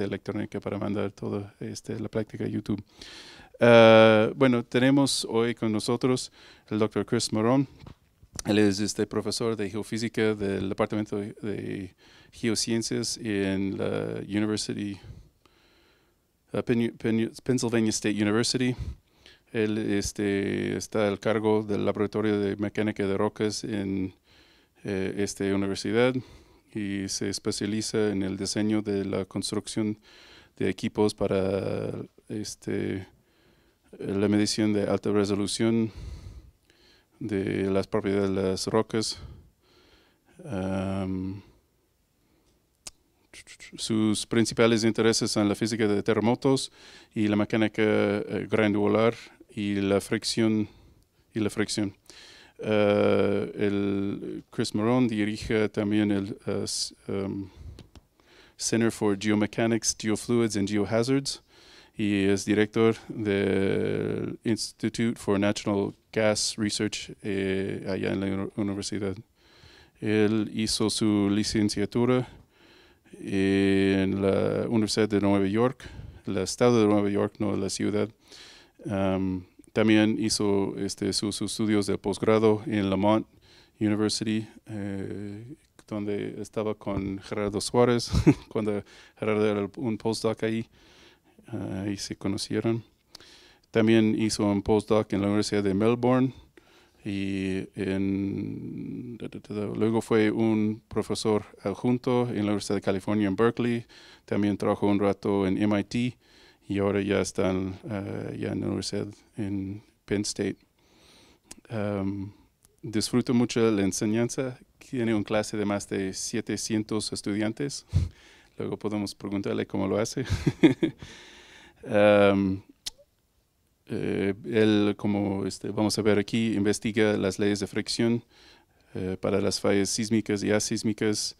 parte electrónica para mandar toda este, la práctica a YouTube. Uh, bueno, tenemos hoy con nosotros el doctor Chris Moron. Él es este profesor de geofísica del Departamento de Geociencias en la University, uh, Pennsylvania State University. Él este, está al cargo del laboratorio de mecánica de rocas en eh, esta universidad y se especializa en el diseño de la construcción de equipos para este, la medición de alta resolución de las propiedades de las rocas. sus principales intereses son la física de terremotos y la mecánica eh, granular y la fricción y la fricción. Uh, el Chris Moron dirige también el uh, um, Center for Geomechanics, Geofluids and Geohazards y es director del Institute for National Gas Research eh, allá en la universidad. Él hizo su licenciatura en la Universidad de Nueva York, el estado de Nueva York, no la ciudad. Um, también hizo este, sus, estudios de posgrado en Lamont University, eh, donde estaba con Gerardo Suárez, cuando Gerardo era un postdoc ahí, y se conocieron. También hizo un postdoc en la Universidad de Melbourne y luego fue un profesor adjunto en la Universidad de California en Berkeley. También trabajó un rato en MIT y ahora ya están uh, ya en universidad en Penn State. Disfruto mucho la enseñanza. Tiene una clase de más de 700 estudiantes. Luego podemos preguntarle cómo lo hace. eh, él, como este, vamos a ver aquí, investiga las leyes de fricción eh, para las fallas sísmicas y asísmicas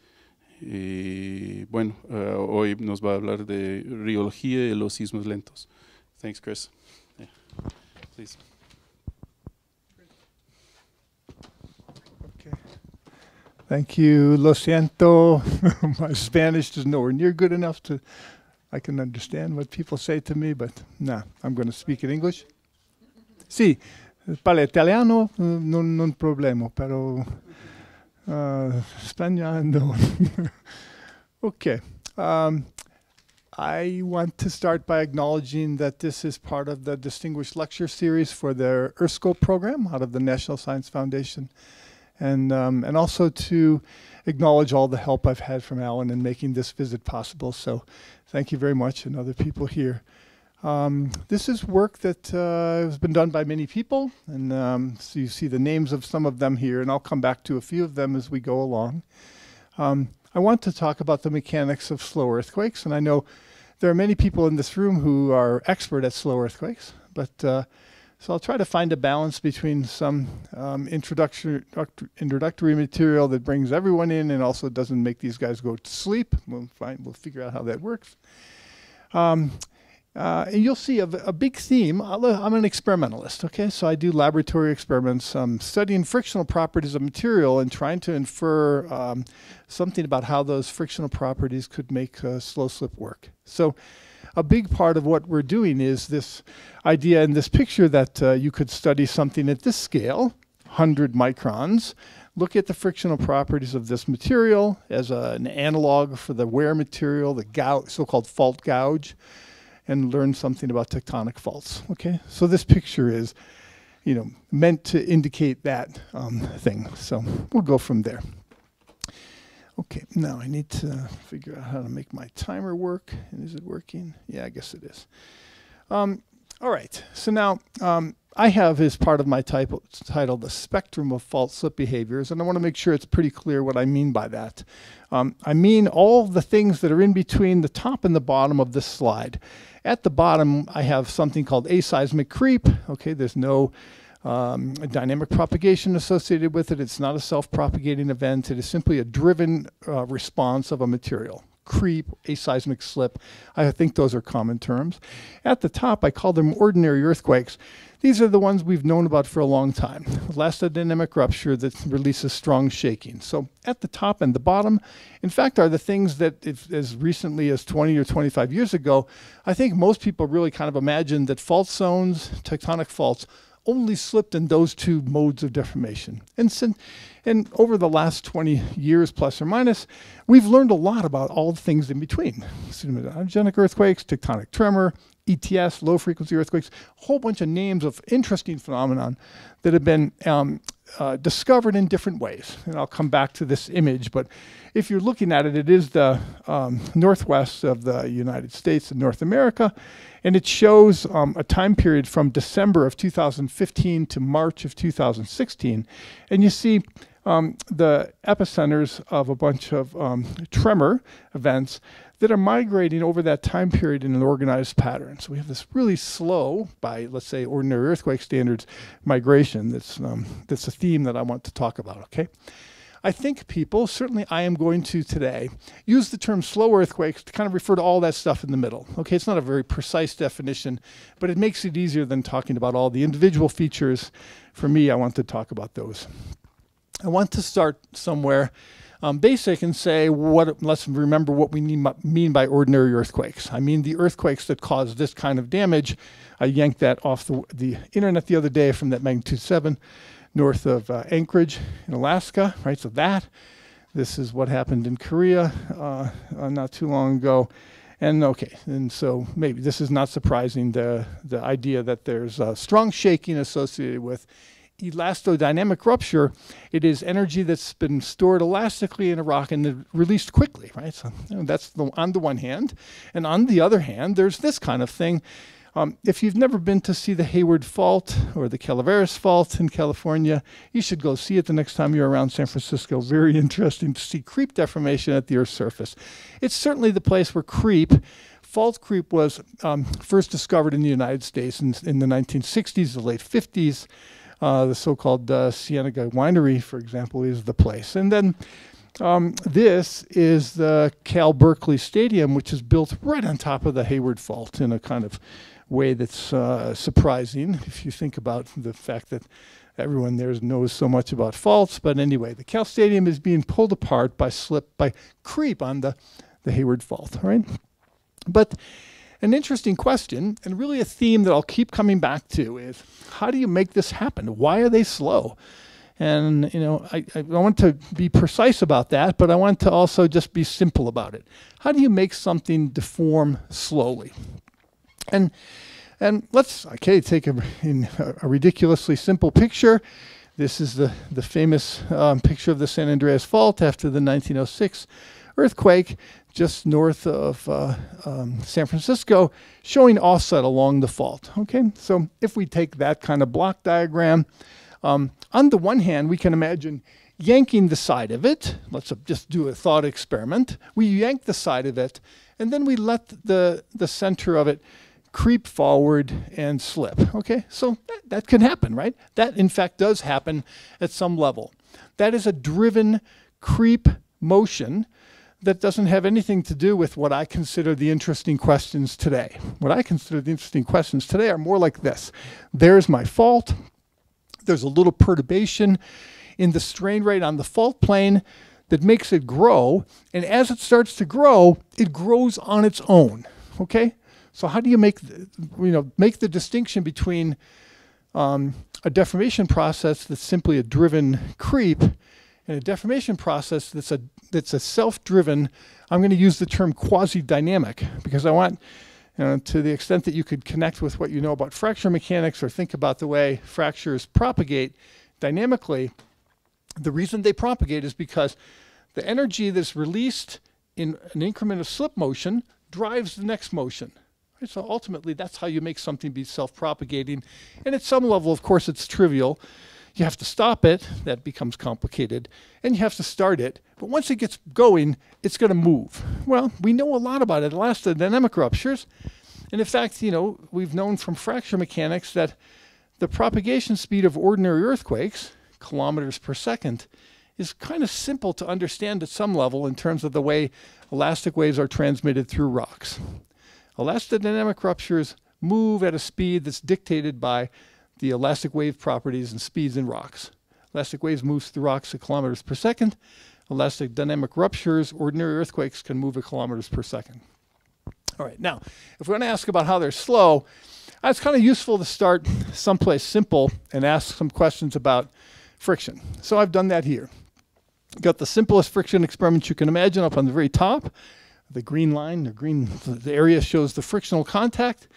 y bueno, uh, hoy nos va a hablar de riología y los sismos lentos. Thanks, Chris. Yeah. Please. Okay. Thank you. Lo siento. My Spanish is nowhere near good enough to. I can understand what people say to me, but nah, I'm going to speak in English. Sì, parlo italiano, non, non problema, però uh, okay. Um, I want to start by acknowledging that this is part of the Distinguished Lecture Series for the EarthScope program out of the National Science Foundation. And, um, and also to acknowledge all the help I've had from Alan in making this visit possible. So thank you very much and other people here. Um, this is work that uh, has been done by many people, and um, so you see the names of some of them here, and I'll come back to a few of them as we go along. Um, I want to talk about the mechanics of slow earthquakes, and I know there are many people in this room who are expert at slow earthquakes, but uh, so I'll try to find a balance between some um, introductory, introductory material that brings everyone in and also doesn't make these guys go to sleep. We'll, find, we'll figure out how that works. Um, uh, and you'll see a, a big theme. I'm an experimentalist, okay? So I do laboratory experiments, studying frictional properties of material and trying to infer um, something about how those frictional properties could make uh, slow slip work. So a big part of what we're doing is this idea in this picture that uh, you could study something at this scale, 100 microns, look at the frictional properties of this material as a, an analog for the wear material, the so-called fault gouge, and learn something about tectonic faults. Okay, so this picture is, you know, meant to indicate that um, thing. So we'll go from there. Okay, now I need to figure out how to make my timer work. And is it working? Yeah, I guess it is. Um, all right, so now um, I have as part of my title the spectrum of fault slip behaviors, and I want to make sure it's pretty clear what I mean by that. Um, I mean all the things that are in between the top and the bottom of this slide. At the bottom, I have something called aseismic creep. Okay, there's no um, dynamic propagation associated with it. It's not a self-propagating event. It is simply a driven uh, response of a material. Creep, aseismic slip. I think those are common terms. At the top, I call them ordinary earthquakes. These are the ones we've known about for a long time. Last a dynamic rupture that releases strong shaking. So at the top and the bottom, in fact, are the things that if, as recently as 20 or 25 years ago, I think most people really kind of imagined that fault zones, tectonic faults, only slipped in those two modes of deformation. And, sin, and over the last 20 years, plus or minus, we've learned a lot about all the things in between. Tsunamigenic earthquakes, tectonic tremor, ETS, low frequency earthquakes, a whole bunch of names of interesting phenomenon that have been um, uh, discovered in different ways. And I'll come back to this image, but if you're looking at it, it is the um, northwest of the United States and North America, and it shows um, a time period from December of 2015 to March of 2016. And you see um, the epicenters of a bunch of um, tremor events that are migrating over that time period in an organized pattern. So we have this really slow, by let's say ordinary earthquake standards, migration. That's um, that's a theme that I want to talk about. Okay. I think people, certainly I am going to today, use the term slow earthquakes to kind of refer to all that stuff in the middle. Okay, it's not a very precise definition, but it makes it easier than talking about all the individual features. For me, I want to talk about those. I want to start somewhere um, basic and say what. Let's remember what we mean by ordinary earthquakes. I mean the earthquakes that cause this kind of damage. I yanked that off the, the internet the other day from that magnitude seven, north of uh, Anchorage in Alaska. Right, so that. This is what happened in Korea uh, uh, not too long ago. And okay, and so maybe this is not surprising the the idea that there's strong shaking associated with elastodynamic rupture, it is energy that's been stored elastically in a rock and released quickly, right? So you know, that's the, on the one hand. And on the other hand, there's this kind of thing. Um, if you've never been to see the Hayward Fault or the Calaveras Fault in California, you should go see it the next time you're around San Francisco. Very interesting to see creep deformation at the Earth's surface. It's certainly the place where creep fault creep was um, first discovered in the United States in, in the 1960s, the late 50s. Uh, the so-called uh, Cienega Winery, for example, is the place. And then um, this is the Cal Berkeley Stadium, which is built right on top of the Hayward Fault in a kind of way that's uh, surprising if you think about the fact that everyone there knows so much about faults. But anyway, the Cal Stadium is being pulled apart by slip, by creep on the, the Hayward Fault, right? But an interesting question, and really a theme that I'll keep coming back to is how do you make this happen? Why are they slow? And you know, I, I want to be precise about that, but I want to also just be simple about it. How do you make something deform slowly? And and let's okay take a, a ridiculously simple picture. This is the the famous um, picture of the San Andreas Fault after the 1906 earthquake just north of uh, um, San Francisco, showing offset along the fault. Okay, so if we take that kind of block diagram, um, on the one hand, we can imagine yanking the side of it. Let's just do a thought experiment. We yank the side of it, and then we let the, the center of it creep forward and slip. Okay, so that, that can happen, right? That, in fact, does happen at some level. That is a driven creep motion that doesn't have anything to do with what I consider the interesting questions today. What I consider the interesting questions today are more like this there's my fault, there's a little perturbation in the strain rate on the fault plane that makes it grow. And as it starts to grow, it grows on its own. Okay? So how do you make you know make the distinction between um, a deformation process that's simply a driven creep and a deformation process that's a that's a self-driven. I'm going to use the term quasi-dynamic because I want, you know, to the extent that you could connect with what you know about fracture mechanics or think about the way fractures propagate dynamically. The reason they propagate is because the energy that's released in an increment of slip motion drives the next motion. So ultimately, that's how you make something be self-propagating. And at some level, of course, it's trivial. You have to stop it, that becomes complicated, and you have to start it. But once it gets going, it's going to move. Well, we know a lot about it. Elastodynamic ruptures. And in fact, you know, we've known from fracture mechanics that the propagation speed of ordinary earthquakes, kilometers per second, is kind of simple to understand at some level in terms of the way elastic waves are transmitted through rocks. Elastodynamic ruptures move at a speed that's dictated by the elastic wave properties and speeds in rocks. Elastic waves move through rocks at kilometers per second. Elastic dynamic ruptures, ordinary earthquakes can move at kilometers per second. All right, now, if we're going to ask about how they're slow, uh, it's kind of useful to start someplace simple and ask some questions about friction. So I've done that here. Got the simplest friction experiment you can imagine up on the very top. The green line, the green the area shows the frictional contact.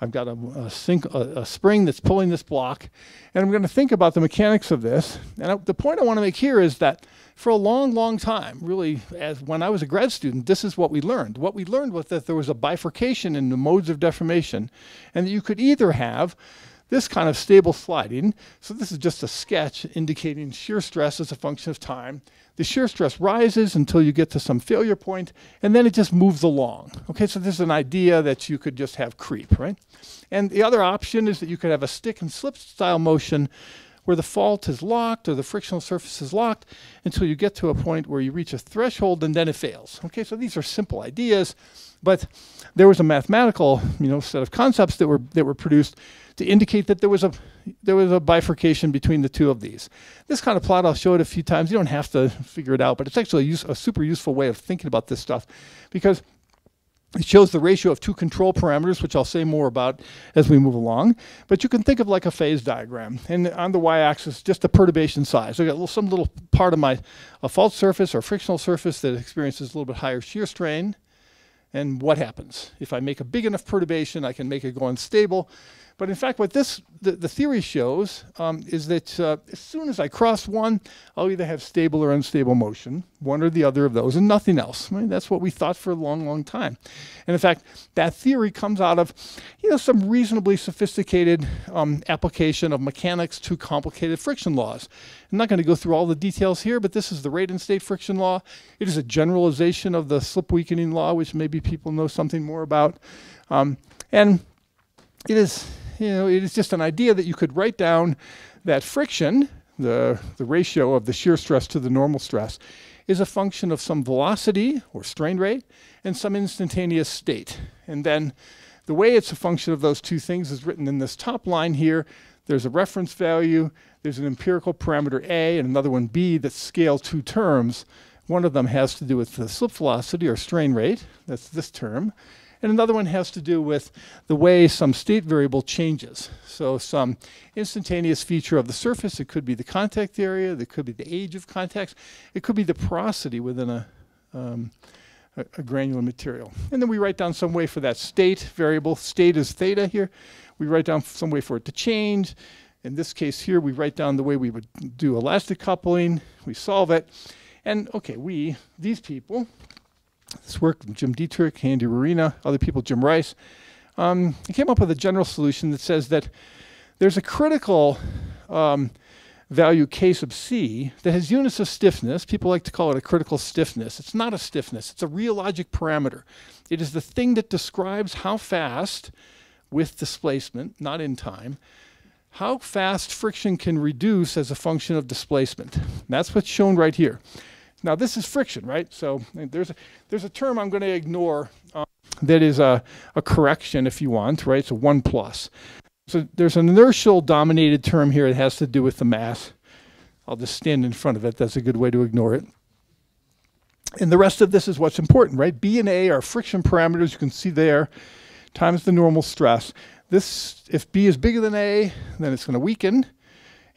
I've got a, a, sink, a, a, spring that's pulling this block, and I'm going to think about the mechanics of this. And I, the point I want to make here is that for a long, long time, really, as when I was a grad student, this is what we learned. What we learned was that there was a bifurcation in the modes of deformation, and that you could either have this kind of stable sliding. So this is just a sketch indicating shear stress as a function of time. The shear stress rises until you get to some failure point, and then it just moves along. Okay, so this is an idea that you could just have creep, right? And the other option is that you could have a stick and slip style motion where the fault is locked or the frictional surface is locked until you get to a point where you reach a threshold and then it fails. Okay, so these are simple ideas, but there was a mathematical, you know, set of concepts that were that were produced to indicate that there was a there was a bifurcation between the two of these. This kind of plot I'll show it a few times. You don't have to figure it out, but it's actually a, use, a super useful way of thinking about this stuff because it shows the ratio of two control parameters, which I'll say more about as we move along. But you can think of like a phase diagram. And on the y-axis, just the perturbation size. I've got little, some little part of my a fault surface or frictional surface that experiences a little bit higher shear strain. And what happens? If I make a big enough perturbation, I can make it go unstable. But in fact, what this the, the theory shows um, is that uh, as soon as I cross one, I'll either have stable or unstable motion, one or the other of those, and nothing else. I mean, that's what we thought for a long, long time. And in fact, that theory comes out of you know some reasonably sophisticated um, application of mechanics to complicated friction laws. I'm not going to go through all the details here, but this is the rate and state friction law. It is a generalization of the slip weakening law, which maybe people know something more about. Um, and it is you know, it is just an idea that you could write down that friction, the, the ratio of the shear stress to the normal stress, is a function of some velocity or strain rate and some instantaneous state. And then the way it's a function of those two things is written in this top line here. There's a reference value, there's an empirical parameter A and another one B that scale two terms. One of them has to do with the slip velocity or strain rate, that's this term. And another one has to do with the way some state variable changes. So some instantaneous feature of the surface, it could be the contact area, it could be the age of contacts, it could be the porosity within a, um, a, a, granular material. And then we write down some way for that state variable. State is theta here. We write down some way for it to change. In this case here, we write down the way we would do elastic coupling. We solve it. And okay, we, these people, this work, Jim Dieterich, Andy Ruina, other people, Jim Rice, um, came up with a general solution that says that there's a critical um, value K sub C that has units of stiffness. People like to call it a critical stiffness. It's not a stiffness, it's a rheologic parameter. It is the thing that describes how fast, with displacement, not in time, how fast friction can reduce as a function of displacement. And that's what's shown right here. Now this is friction, right? So there's a, there's a term I'm going to ignore um, that is a, a correction if you want, right? So one plus. So there's an inertial dominated term here that has to do with the mass. I'll just stand in front of it. That's a good way to ignore it. And the rest of this is what's important, right? B and A are friction parameters you can see there times the normal stress. This, if B is bigger than A, then it's going to weaken.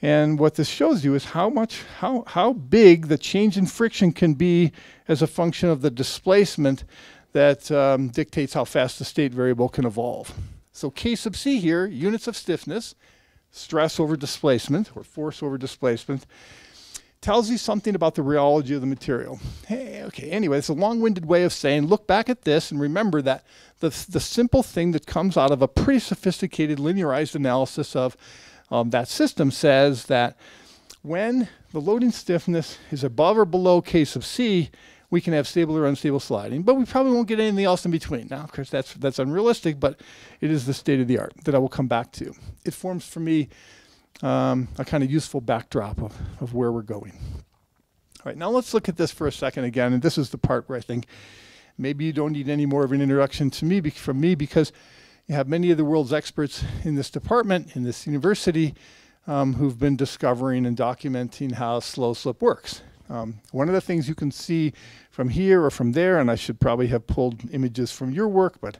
And what this shows you is how much, how, how big the change in friction can be as a function of the displacement that um, dictates how fast the state variable can evolve. So K sub C here, units of stiffness, stress over displacement, or force over displacement, tells you something about the rheology of the material. Hey, okay, anyway, it's a long-winded way of saying look back at this and remember that the, the simple thing that comes out of a pretty sophisticated linearized analysis of um, that system says that when the loading stiffness is above or below K sub C, we can have stable or unstable sliding, but we probably won't get anything else in between. Now, of course, that's, that's unrealistic, but it is the state of the art that I will come back to. It forms for me um, a kind of useful backdrop of, of where we're going. All right, now let's look at this for a second again, and this is the part where I think maybe you don't need any more of an introduction to me from me because you have many of the world's experts in this department, in this university, um, who've been discovering and documenting how slow slip works. Um, one of the things you can see from here or from there, and I should probably have pulled images from your work, but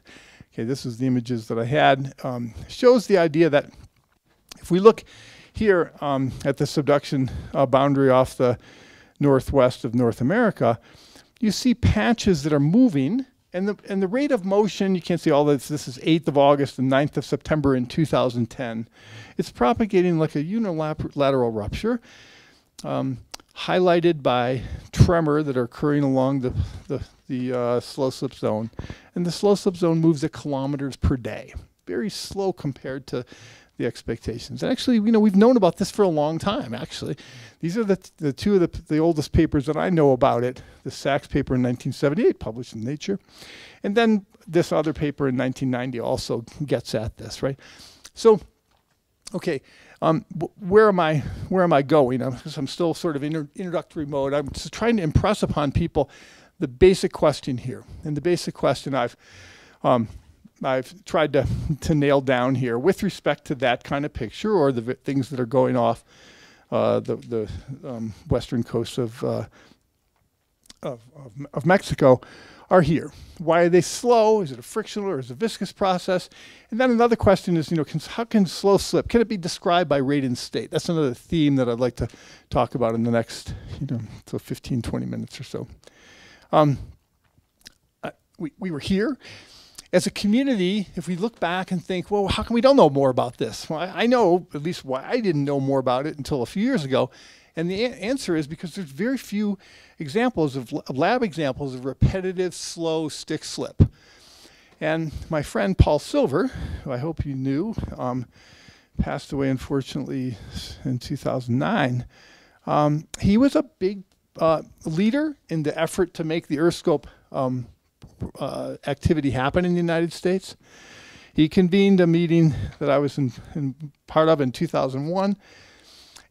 okay, this is the images that I had, um, shows the idea that if we look here um, at the subduction uh, boundary off the northwest of North America, you see patches that are moving and the, and the rate of motion, you can't see all this, this is 8th of August and 9th of September in 2010. It's propagating like a unilateral lateral rupture, um, highlighted by tremor that are occurring along the, the, the uh, slow slip zone. And the slow slip zone moves at kilometers per day. Very slow compared to the expectations. And actually, you know, we've known about this for a long time, actually. These are the, the two of the, the oldest papers that I know about it. The Sacks paper in 1978, published in Nature. And then this other paper in 1990 also gets at this, right? So, okay, um, where am I? Where am I going? I'm, I'm still sort of in introductory mode. I'm trying to impress upon people the basic question here, and the basic question I've um, I've tried to, to nail down here with respect to that kind of picture or the things that are going off uh, the, the um, western coast of, uh, of, of, of, Mexico are here. Why are they slow? Is it a frictional or is it a viscous process? And then another question is, you know, can, how can slow slip, can it be described by rate and state? That's another theme that I'd like to talk about in the next, you know, so 15, 20 minutes or so. Um, we, we were here as a community, if we look back and think, well, how come we don't know more about this? Well, I, I know at least why I didn't know more about it until a few years ago. And the answer is because there's very few examples of lab examples of repetitive, slow stick slip. And my friend Paul Silver, who I hope you knew, um, passed away unfortunately in 2009. Um, he was a big uh, leader in the effort to make the EarthScope um, uh, activity happen in the United States. He convened a meeting that I was in, in part of in 2001.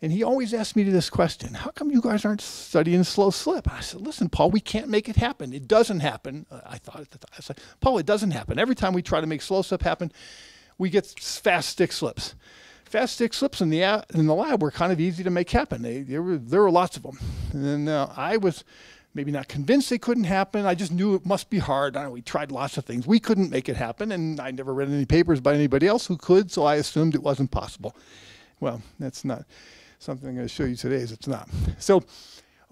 And he always asked me this question How come you guys aren't studying slow slip? I said, Listen, Paul, we can't make it happen. It doesn't happen. I thought at the time, I said, Paul, it doesn't happen. Every time we try to make slow slip happen, we get fast stick slips. Fast stick slips in the, in the lab were kind of easy to make happen. They, there, were, there were lots of them. And uh, I was maybe not convinced they couldn't happen. I just knew it must be hard. Know we tried lots of things. We couldn't make it happen, and I never read any papers by anybody else who could, so I assumed it wasn't possible. Well, that's not something I'm going to show you today. Is it's not. So,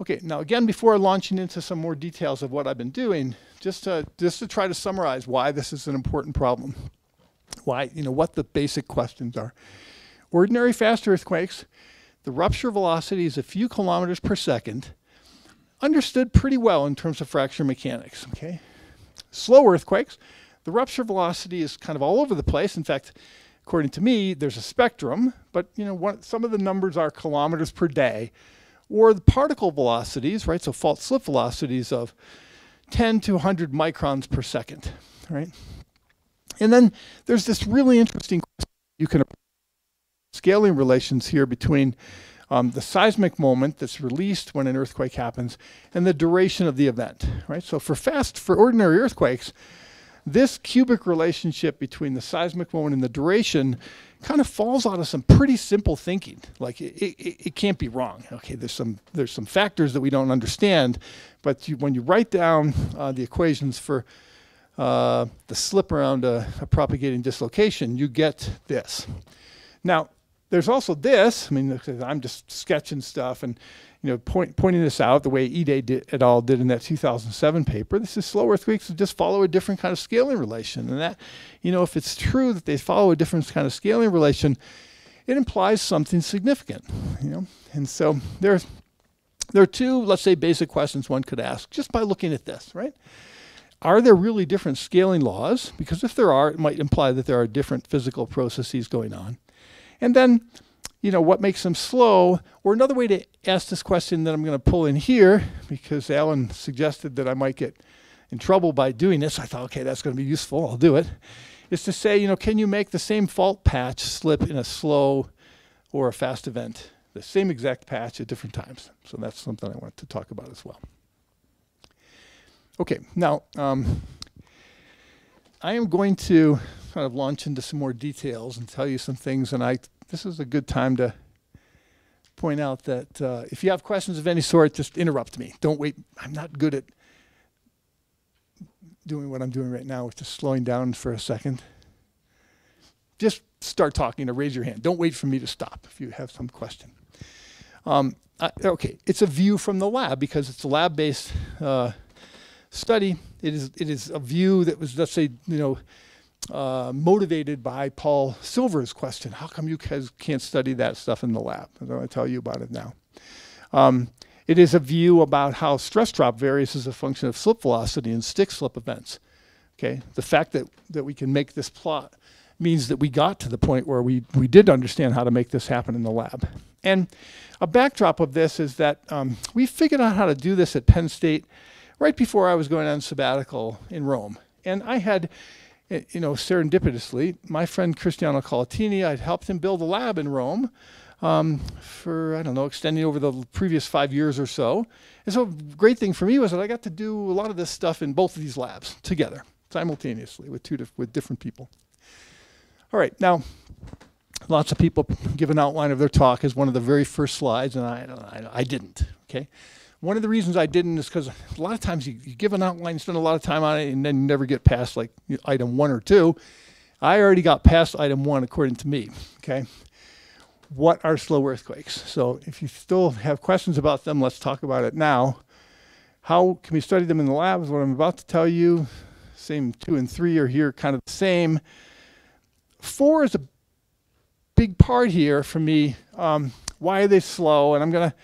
okay. Now again, before launching into some more details of what I've been doing, just to just to try to summarize why this is an important problem, why you know what the basic questions are. Ordinary fast earthquakes, the rupture velocity is a few kilometers per second understood pretty well in terms of fracture mechanics. Okay, slow earthquakes, the rupture velocity is kind of all over the place. In fact, according to me, there's a spectrum, but you know, what, some of the numbers are kilometers per day, or the particle velocities, right? So fault slip velocities of 10 to 100 microns per second, right? And then there's this really interesting question. you can scaling relations here between um, the seismic moment that's released when an earthquake happens, and the duration of the event, right? So for fast, for ordinary earthquakes, this cubic relationship between the seismic moment and the duration kind of falls out of some pretty simple thinking. Like it, it, it can't be wrong. Okay, there's some there's some factors that we don't understand, but you, when you write down uh, the equations for uh, the slip around a, a propagating dislocation, you get this. Now, there's also this. I mean, I'm just sketching stuff and you know point, pointing this out the way Ide did, et al. did in that 2007 paper. This is slow earthquakes just follow a different kind of scaling relation, and that you know if it's true that they follow a different kind of scaling relation, it implies something significant. You know, and so there's there are two, let's say, basic questions one could ask just by looking at this, right? Are there really different scaling laws? Because if there are, it might imply that there are different physical processes going on. And then, you know, what makes them slow? Or another way to ask this question that I'm going to pull in here, because Alan suggested that I might get in trouble by doing this. I thought, okay, that's going to be useful. I'll do it. Is to say, you know, can you make the same fault patch slip in a slow or a fast event the same exact patch at different times. So that's something I want to talk about as well. Okay, now um, I am going to kind of launch into some more details and tell you some things, and I this is a good time to point out that uh, if you have questions of any sort, just interrupt me. Don't wait. I'm not good at doing what I'm doing right now, which is slowing down for a second. Just start talking or raise your hand. Don't wait for me to stop if you have some question. Um, I, okay, it's a view from the lab because it's a lab-based uh, study. It is it is a view that was let's say you know uh, motivated by Paul Silver's question: How come you guys can't study that stuff in the lab? I'm going to tell you about it now. Um, it is a view about how stress drop varies as a function of slip velocity and stick slip events. Okay, the fact that that we can make this plot means that we got to the point where we, we did understand how to make this happen in the lab. And a backdrop of this is that um, we figured out how to do this at Penn State right before I was going on sabbatical in Rome. And I had, you know, serendipitously, my friend Cristiano Collettini, I'd helped him build a lab in Rome um, for, I don't know, extending over the previous five years or so. And so, a great thing for me was that I got to do a lot of this stuff in both of these labs together, simultaneously, with two dif- with different people. All right, now, lots of people give an outline of their talk as one of the very first slides, and I, I, I didn't, okay? One of the reasons I didn't is because a lot of times you, you, give an outline, spend a lot of time on it, and then you never get past like item one or two. I already got past item one according to me, okay? What are slow earthquakes? So if you still have questions about them, let's talk about it now. How can we study them in the lab is what I'm about to tell you. Same two and three are here kind of the same four is a big part here for me. Um, why are they slow? And I'm gonna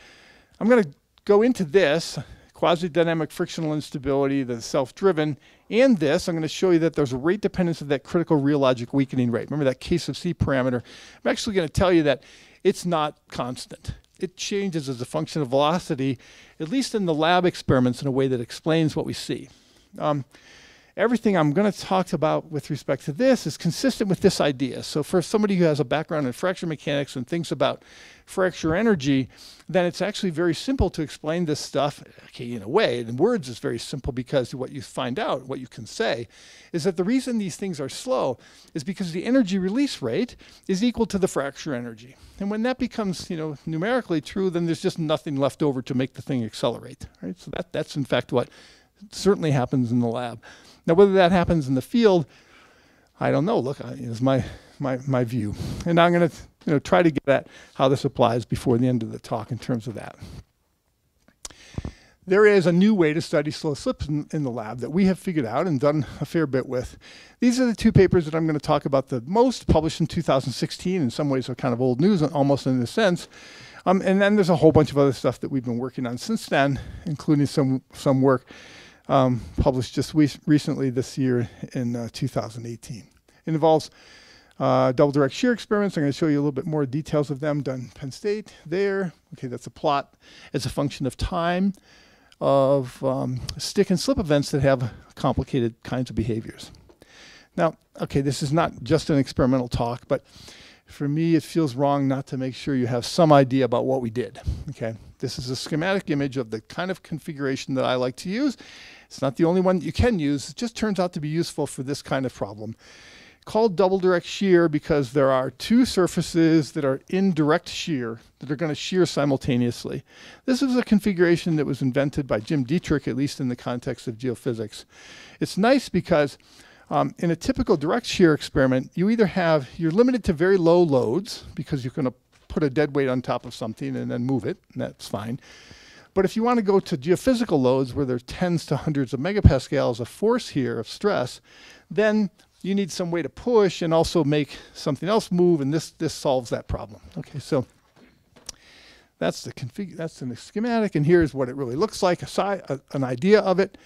I'm gonna go into this quasi-dynamic frictional instability, the self-driven, and this. I'm going to show you that there's a rate dependence of that critical rheologic weakening rate. Remember that K sub C parameter. I'm actually going to tell you that it's not constant. It changes as a function of velocity, at least in the lab experiments, in a way that explains what we see. Um, everything I'm going to talk about with respect to this is consistent with this idea. So for somebody who has a background in fracture mechanics and thinks about fracture energy, then it's actually very simple to explain this stuff. Okay, in a way, in words is very simple because what you find out, what you can say, is that the reason these things are slow is because the energy release rate is equal to the fracture energy. And when that becomes, you know, numerically true, then there's just nothing left over to make the thing accelerate. Right? So that, that's in fact what certainly happens in the lab. Now, whether that happens in the field, I don't know. Look, is my my my view, and I'm going to you know try to get at how this applies before the end of the talk in terms of that. There is a new way to study slow slips in, in, the lab that we have figured out and done a fair bit with. These are the two papers that I'm going to talk about the most, published in 2016. In some ways, are kind of old news, almost in a sense. Um, and then there's a whole bunch of other stuff that we've been working on since then, including some some work um, published just we- recently this year in uh, 2018. It involves uh, double direct shear experiments. I'm going to show you a little bit more details of them done Penn State there. Okay, that's a plot. It's a function of time of um, stick and slip events that have complicated kinds of behaviors. Now, okay, this is not just an experimental talk, but for me, it feels wrong not to make sure you have some idea about what we did. Okay, this is a schematic image of the kind of configuration that I like to use. It's not the only one that you can use. It just turns out to be useful for this kind of problem. Called double direct shear because there are two surfaces that are in direct shear that are going to shear simultaneously. This is a configuration that was invented by Jim Dieterich, at least in the context of geophysics. It's nice because um, in a typical direct shear experiment, you either have, you're limited to very low loads because you're going put a dead weight on top of something and then move it, and that's fine. But if you want to go to geophysical loads where there's tens to hundreds of megapascals of force here, of stress, then you need some way to push and also make something else move, and this, this solves that problem. Okay, so that's the config, that's the schematic, and here's what it really looks like, a, a, an idea of it.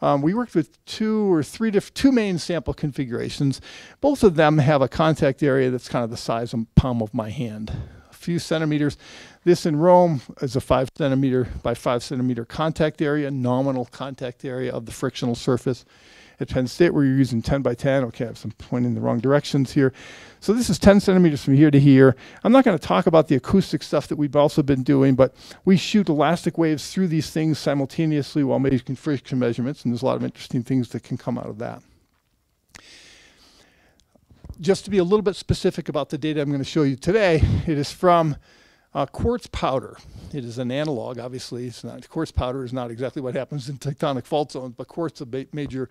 Um, we worked with two or three diff- two main sample configurations. Both of them have a contact area that's kind of the size of palm of my hand, few centimeters. This in Rome is a five centimeter by five centimeter contact area, nominal contact area of the frictional surface. at Penn State where you're using 10 by 10. Okay, I have some pointing in the wrong directions here. So this is 10 centimeters from here to here. I'm not going to talk about the acoustic stuff that we've also been doing, but we shoot elastic waves through these things simultaneously while making friction measurements, and there's a lot of interesting things that can come out of that. Just to be a little bit specific about the data I'm going to show you today, it is from uh, quartz powder. It is an analog, obviously. It's not quartz powder is not exactly what happens in tectonic fault zones, but quartz is a major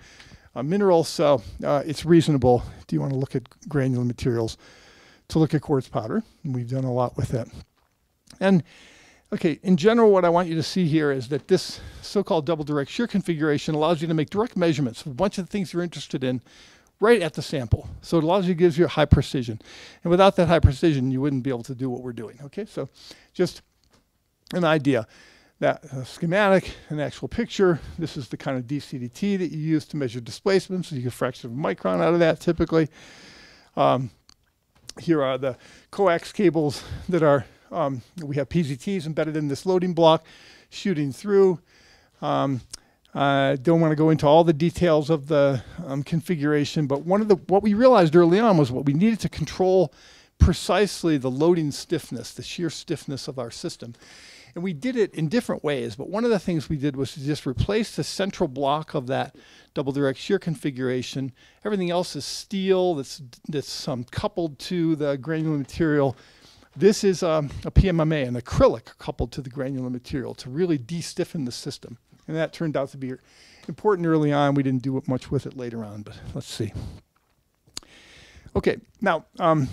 uh, mineral, so uh, it's reasonable. Do you want to look at granular materials to look at quartz powder? And we've done a lot with it. And okay, in general, what I want you to see here is that this so-called double direct shear configuration allows you to make direct measurements of a bunch of the things you're interested in right at the sample. So it allows you, gives you high precision. And without that high precision, you wouldn't be able to do what we're doing. Okay, so just an idea. That uh, schematic, an actual picture. This is the kind of DCDT that you use to measure displacements. So you get fraction of a micron out of that typically. Um, here are the coax cables that are, um, we have PZTs embedded in this loading block shooting through. Um, I don't want to go into all the details of the um, configuration, but one of the what we realized early on was what we needed to control precisely the loading stiffness, the shear stiffness of our system. And we did it in different ways, but one of the things we did was to just replace the central block of that double direct shear configuration. Everything else is steel that's, that's um, coupled to the granular material. This is um, a PMMA, an acrylic coupled to the granular material to really de-stiffen the system. And that turned out to be important early on. We didn't do much with it later on, but let's see. Okay, now, um,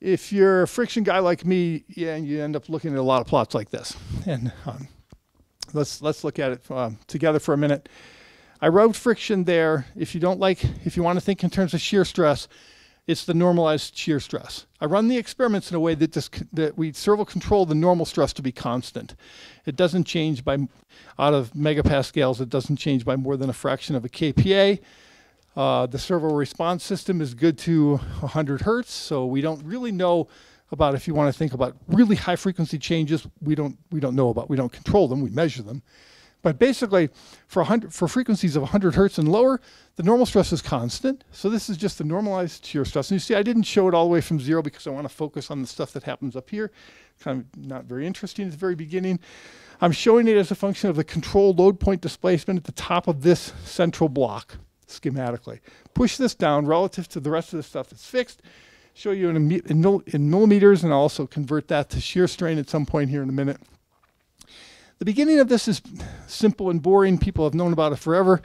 if you're a friction guy like me, yeah, you end up looking at a lot of plots like this. And um, let's let's look at it um, together for a minute. I wrote friction there. If you don't like, if you want to think in terms of shear stress, it's the normalized shear stress. I run the experiments in a way that, this, that we servo control the normal stress to be constant. It doesn't change by, out of megapascals, it doesn't change by more than a fraction of a kPa. Uh, the servo response system is good to 100 hertz, so we don't really know about if you want to think about really high frequency changes, we don't, we don't know about. We don't control them, we measure them. But basically, for, for frequencies of 100 hertz and lower, the normal stress is constant. So this is just the normalized shear stress. And you see, I didn't show it all the way from zero because I want to focus on the stuff that happens up here. Kind of not very interesting at the very beginning. I'm showing it as a function of the control load point displacement at the top of this central block schematically. Push this down relative to the rest of the stuff that's fixed. Show you in, in, in millimeters and I'll also convert that to shear strain at some point here in a minute. The beginning of this is simple and boring. People have known about it forever.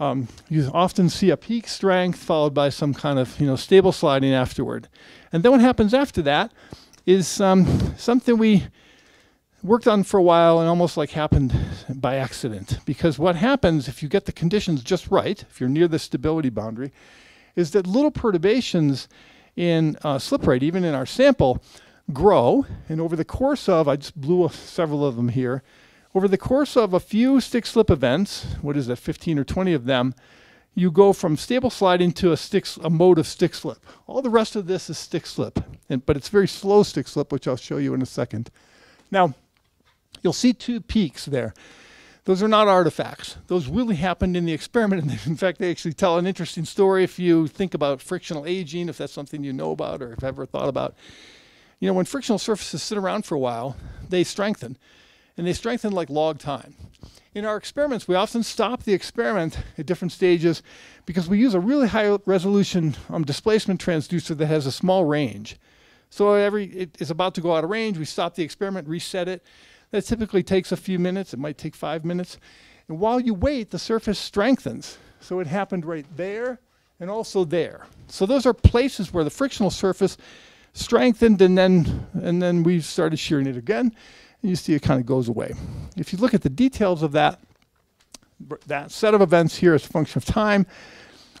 Um, you often see a peak strength followed by some kind of you know stable sliding afterward. And then what happens after that is um, something we worked on for a while and almost like happened by accident. Because what happens if you get the conditions just right, if you're near the stability boundary, is that little perturbations in uh, slip rate, even in our sample, grow. And over the course of, I just blew several of them here, over the course of a few stick slip events, what is that, 15 or 20 of them, you go from stable sliding to a, stick, a mode of stick slip. All the rest of this is stick slip, and, but it's very slow stick slip, which I'll show you in a second. Now, you'll see two peaks there. Those are not artifacts. Those really happened in the experiment. And in fact, they actually tell an interesting story if you think about frictional aging, if that's something you know about or have ever thought about. You know, when frictional surfaces sit around for a while, they strengthen, and they strengthen like log time. In our experiments, we often stop the experiment at different stages because we use a really high resolution um, displacement transducer that has a small range. So every it is about to go out of range, we stop the experiment, reset it. That typically takes a few minutes. It might take five minutes. And while you wait, the surface strengthens. So it happened right there and also there. So those are places where the frictional surface strengthened, and then and then we started shearing it again. You see it kind of goes away. If you look at the details of that, that set of events here as a function of time,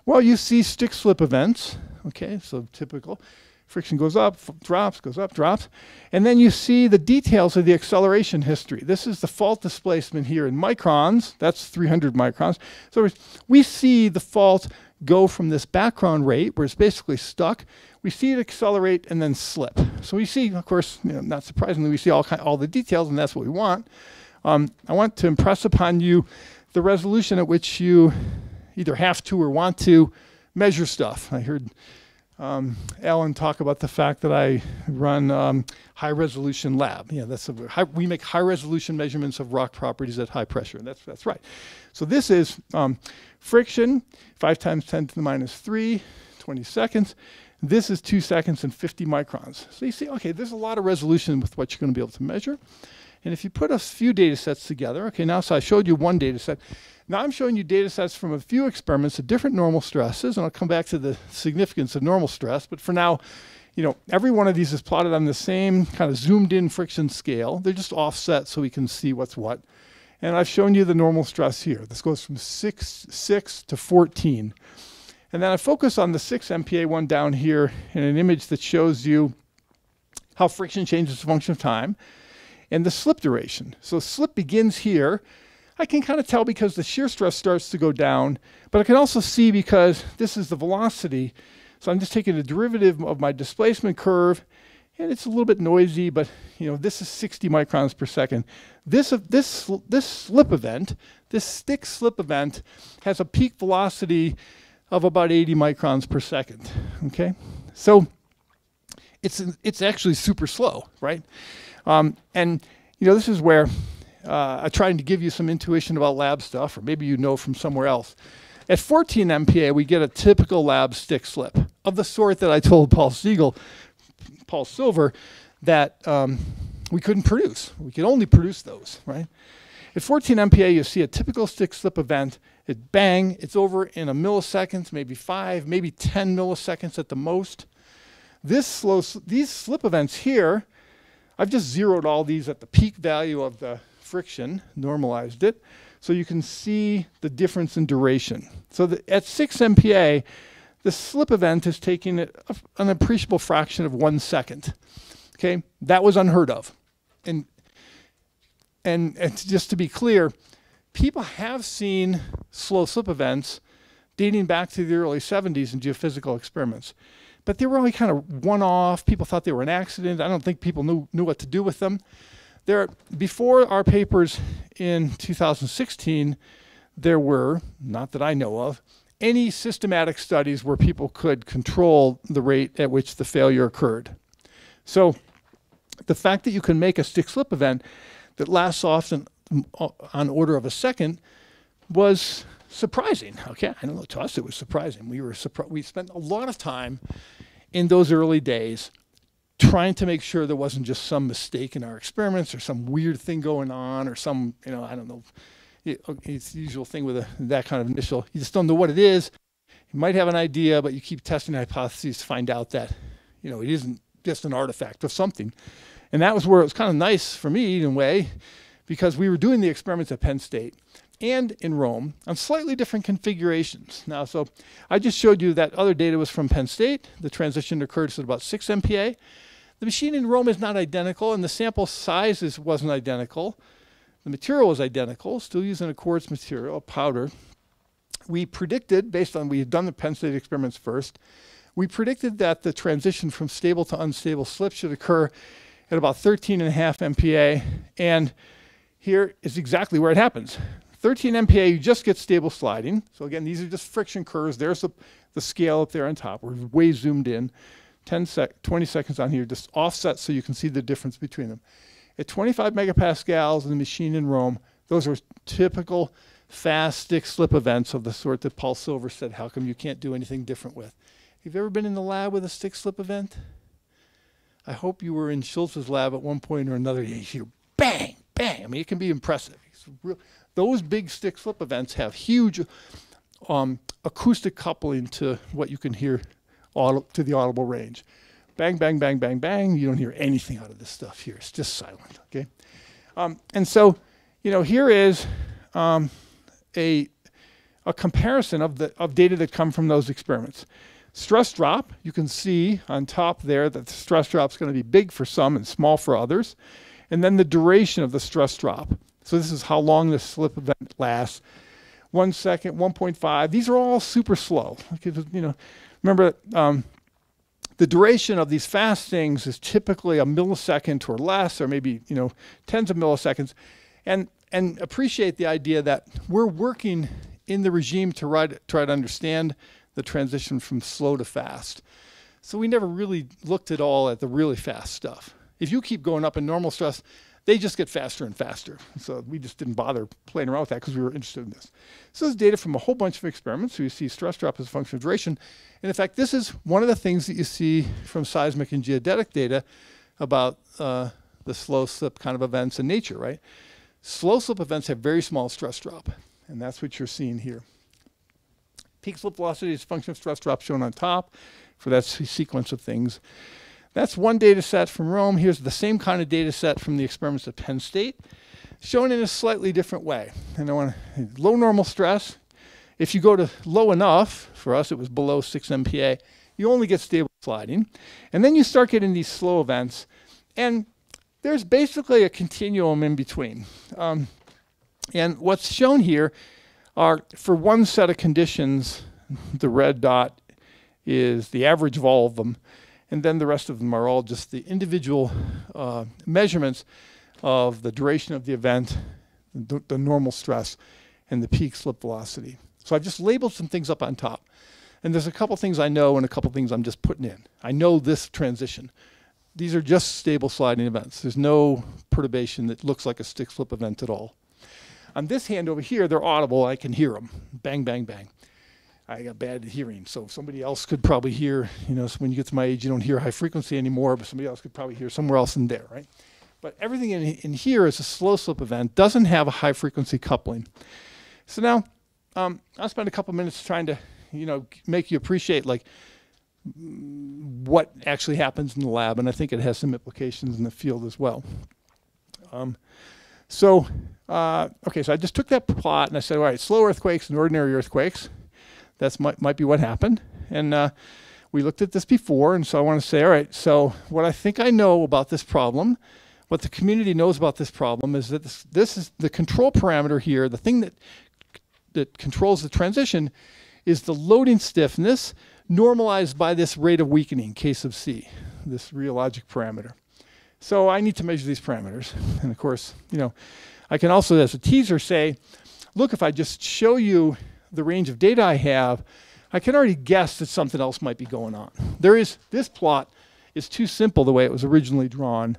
well, you see stick slip events. Okay, so typical. Friction goes up, drops, goes up, drops. And then you see the details of the acceleration history. This is the fault displacement here in microns. That's 300 microns. So we see the fault go from this background rate, where it's basically stuck, we see it accelerate and then slip. So we see, of course, you know, not surprisingly, we see all, all the details, and that's what we want. Um, I want to impress upon you the resolution at which you either have to or want to measure stuff. I heard um, Alan talk about the fact that I run um, high resolution lab. Yeah, that's a, high, we make high resolution measurements of rock properties at high pressure. That's that's right. So this is um, friction, five times 10 to the minus three, 20 seconds. This is two seconds and 50 microns. So you see, okay, there's a lot of resolution with what you're going to be able to measure. And if you put a few data sets together, okay, now so I showed you one data set. Now I'm showing you data sets from a few experiments at different normal stresses, and I'll come back to the significance of normal stress. But for now, you know, every one of these is plotted on the same kind of zoomed in friction scale. They're just offset so we can see what's what. And I've shown you the normal stress here. This goes from 6, 6 to 14. And then I focus on the 6 MPa one down here in an image that shows you how friction changes as a function of time and the slip duration. So slip begins here. I can kind of tell because the shear stress starts to go down, but I can also see because this is the velocity. So I'm just taking the derivative of my displacement curve, and it's a little bit noisy, but you know this is 60 microns per second. This this this slip event, this stick slip event, has a peak velocity of about 80 microns per second. Okay, so it's it's actually super slow, right? Um, and you know, this is where uh, I'm trying to give you some intuition about lab stuff, or maybe you know from somewhere else. At 14 MPa, we get a typical lab stick slip of the sort that I told Paul Siegel, Paul Silver, that um, we couldn't produce. We could only produce those, right? At 14 MPa, you see a typical stick slip event. It bang, it's over in a millisecond, maybe five, maybe 10 milliseconds at the most. This slow, these slip events here I've just zeroed all these at the peak value of the friction, normalized it, so you can see the difference in duration. So at 6 MPa, the slip event is taking an appreciable fraction of one second. Okay, that was unheard of. And, and, and just to be clear, people have seen slow slip events dating back to the early 70s in geophysical experiments but they were only kind of one off. People thought they were an accident. I don't think people knew, knew what to do with them. There, before our papers in 2016, there were, not that I know of, any systematic studies where people could control the rate at which the failure occurred. So the fact that you can make a stick slip event that lasts often uh, on order of a second was surprising. Okay, I don't know. To us, it was surprising. We were surprised. We spent a lot of time in those early days trying to make sure there wasn't just some mistake in our experiments or some weird thing going on or some, you know, I don't know. It's the usual thing with a, that kind of initial. You just don't know what it is. You might have an idea, but you keep testing hypotheses to find out that, you know, it isn't just an artifact of something. And that was where it was kind of nice for me in a way, because we were doing the experiments at Penn State and in Rome on slightly different configurations. Now, so I just showed you that other data was from Penn State. The transition occurred at about 6 MPa. The machine in Rome is not identical, and the sample sizes wasn't identical. The material was identical, still using a quartz material, a powder. We predicted, based on we had done the Penn State experiments first, we predicted that the transition from stable to unstable slip should occur at about 13.5 MPa, and here is exactly where it happens. 13 MPa, you just get stable sliding. So again, these are just friction curves. There's the, the scale up there on top. We're way zoomed in. 10 sec 20 seconds on here, just offset so you can see the difference between them. At 25 megapascals in the machine in Rome, those are typical fast stick slip events of the sort that Paul Silver said, how come you can't do anything different with? Have you ever been in the lab with a stick slip event? I hope you were in Scholz's lab at one point or another. You hear bang, bang. I mean, it can be impressive. Real, those big stick slip events have huge um, acoustic coupling to what you can hear to the audible range. Bang, bang, bang, bang, bang. You don't hear anything out of this stuff here. It's just silent. Okay, um, and so you know here is um, a a comparison of the of data that come from those experiments. Stress drop, you can see on top there that the stress drop is going to be big for some and small for others. And then the duration of the stress drop. So this is how long the slip event lasts. One second, 1.5. These are all super slow. You know, remember um, the duration of these fast things is typically a millisecond or less, or maybe you know tens of milliseconds, and and appreciate the idea that we're working in the regime to try to, try to understand the transition from slow to fast. So we never really looked at all at the really fast stuff. If you keep going up in normal stress, they just get faster and faster. So we just didn't bother playing around with that because we were interested in this. So this is data from a whole bunch of experiments. So you see stress drop as a function of duration. And in fact, this is one of the things that you see from seismic and geodetic data about uh, the slow slip kind of events in nature, right? Slow slip events have very small stress drop, and that's what you're seeing here. Peak slip velocity is a function of stress drop shown on top for that sequence of things. That's one data set from Rome. Here's the same kind of data set from the experiments at Penn State, shown in a slightly different way. And I want low normal stress. If you go to low enough, for us it was below 6 MPa, you only get stable sliding. And then you start getting these slow events. And there's basically a continuum in between. Um, and what's shown here are for one set of conditions, the red dot is the average of all of them. And then the rest of them are all just the individual uh, measurements of the duration of the event, the, the normal stress, and the peak slip velocity. So I've just labeled some things up on top. And there's a couple things I know and a couple things I'm just putting in. I know this transition. These are just stable sliding events. There's no perturbation that looks like a stick slip event at all. On this hand over here, they're audible. I can hear them. Bang, bang, bang. I got bad hearing, so somebody else could probably hear. You know, so when you get to my age, you don't hear high frequency anymore, but somebody else could probably hear somewhere else in there, right? But everything in, in here is a slow slip event, doesn't have a high frequency coupling. So now um, I'll spend a couple minutes trying to, you know, make you appreciate like what actually happens in the lab, and I think it has some implications in the field as well. Um, so, uh, okay, so I just took that plot and I said, all right, slow earthquakes and ordinary earthquakes. That's might, might be what happened. And uh, we looked at this before, and so I want to say, all right, so what I think I know about this problem, what the community knows about this problem is that this, this is the control parameter here, the thing that, that controls the transition is the loading stiffness normalized by this rate of weakening, K sub C, this rheologic parameter. So I need to measure these parameters. And of course, you know, I can also, as a teaser, say, look, if I just show you the range of data I have, I can already guess that something else might be going on. There is, this plot is too simple the way it was originally drawn.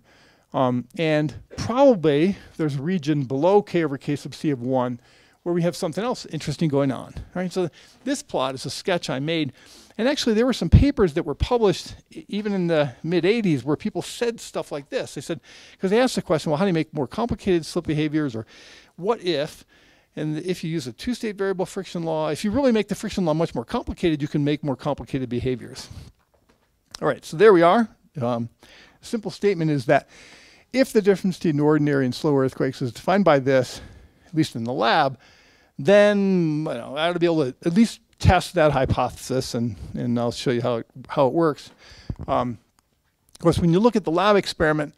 Um, and probably there's a region below k over k sub c of 1 where we have something else interesting going on. Right? So this plot is a sketch I made. And actually, there were some papers that were published even in the mid 80s where people said stuff like this. They said, because they asked the question, well, how do you make more complicated slip behaviors? Or what if? And if you use a two state variable friction law, if you really make the friction law much more complicated, you can make more complicated behaviors. All right, so there we are. Um, simple statement is that if the difference between ordinary and slow earthquakes is defined by this, at least in the lab, then you know, I ought to be able to at least test that hypothesis, and, and I'll show you how it, how it works. Um, of course, when you look at the lab experiment,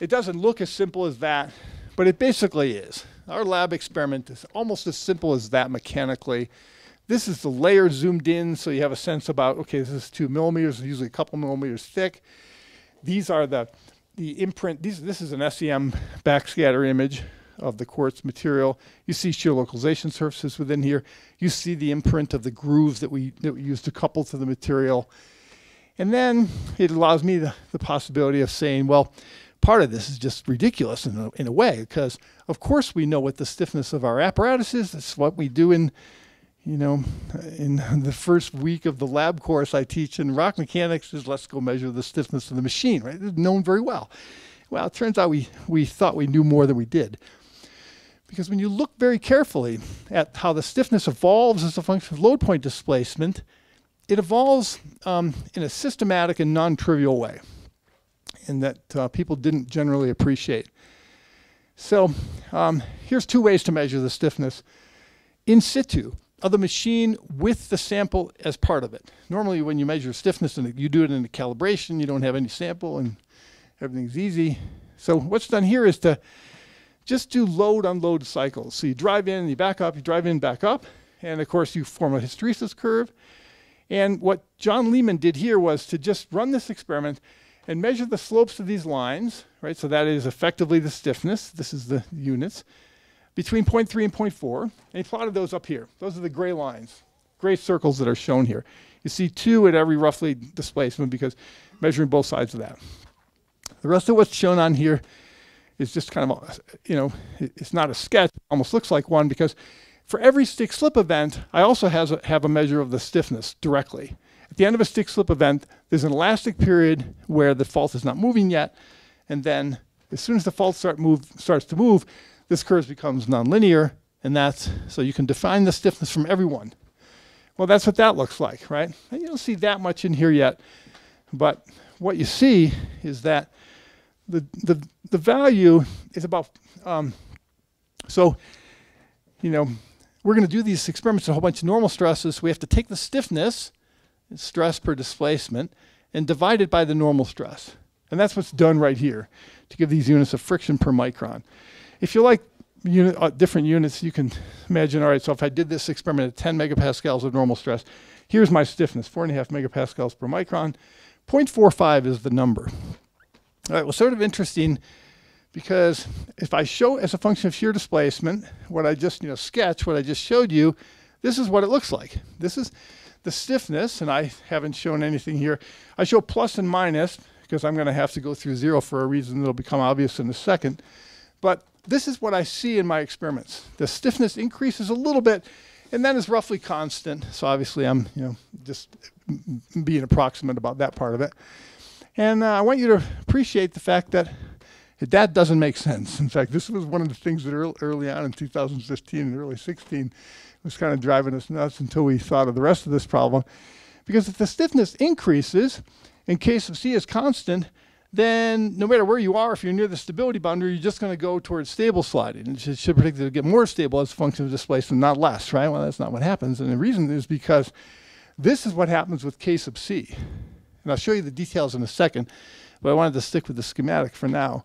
it doesn't look as simple as that, but it basically is. Our lab experiment is almost as simple as that mechanically. This is the layer zoomed in, so you have a sense about, okay, this is two millimeters, usually a couple millimeters thick. These are the, the imprint, these, this is an SEM backscatter image of the quartz material. You see shear localization surfaces within here. You see the imprint of the grooves that we, that we use to couple to the material. And then it allows me the, the possibility of saying, well, part of this is just ridiculous in a, in a way, because of course we know what the stiffness of our apparatus is. That's what we do in, you know, in the first week of the lab course I teach in rock mechanics is let's go measure the stiffness of the machine, right? It's known very well. Well, it turns out we, we thought we knew more than we did. Because when you look very carefully at how the stiffness evolves as a function of load point displacement, it evolves um, in a systematic and non-trivial way, and that uh, people didn't generally appreciate. So um, here's two ways to measure the stiffness. In situ, of the machine with the sample as part of it. Normally when you measure stiffness, and you do it in a calibration, you don't have any sample and everything's easy. So what's done here is to just do load unload cycles. So you drive in, you back up, you drive in, back up, and of course you form a hysteresis curve. And what John Leeman did here was to just run this experiment and measure the slopes of these lines, right? So that is effectively the stiffness. This is the units. between 0.3 and 0.4, and he plotted those up here. Those are the gray lines, gray circles that are shown here. You see two at every roughly displacement because measuring both sides of that. The rest of what's shown on here is just kind of, you know, it's not a sketch, it almost looks like one because for every stick slip event, I also a, have a measure of the stiffness directly. At the end of a stick slip event, there's an elastic period where the fault is not moving yet, and then as soon as the fault start move, starts to move, this curve becomes nonlinear, and that's so you can define the stiffness from everyone. Well, that's what that looks like, right? And you don't see that much in here yet, but what you see is that the the the value is about um, so you know we're going to do these experiments at a whole bunch of normal stresses. We have to take the stiffness, stress per displacement, and divided by the normal stress. And that's what's done right here to give these units of friction per micron. If you like uh, different units, you can imagine, all right, so if I did this experiment at 10 megapascals of normal stress, here's my stiffness, 4.5 megapascals per micron. 0.45 is the number. All right, well, sort of interesting because if I show as a function of shear displacement, what I just, you know, sketch, what I just showed you, this is what it looks like. This is the stiffness, and I haven't shown anything here. I show plus and minus because I'm going to have to go through zero for a reason that'll become obvious in a second. But this is what I see in my experiments. The stiffness increases a little bit and then is roughly constant. So obviously I'm you know just being approximate about that part of it. And uh, I want you to appreciate the fact that that doesn't make sense. In fact, this was one of the things that early, early on in 2015 and early 16 was kind of driving us nuts until we thought of the rest of this problem. Because if the stiffness increases, in K sub C is constant, then no matter where you are, if you're near the stability boundary, you're just going to go towards stable sliding. And It should, predict to get more stable as a function of displacement, not less, right? Well, that's not what happens. And the reason is because this is what happens with K sub C. And I'll show you the details in a second, but I wanted to stick with the schematic for now.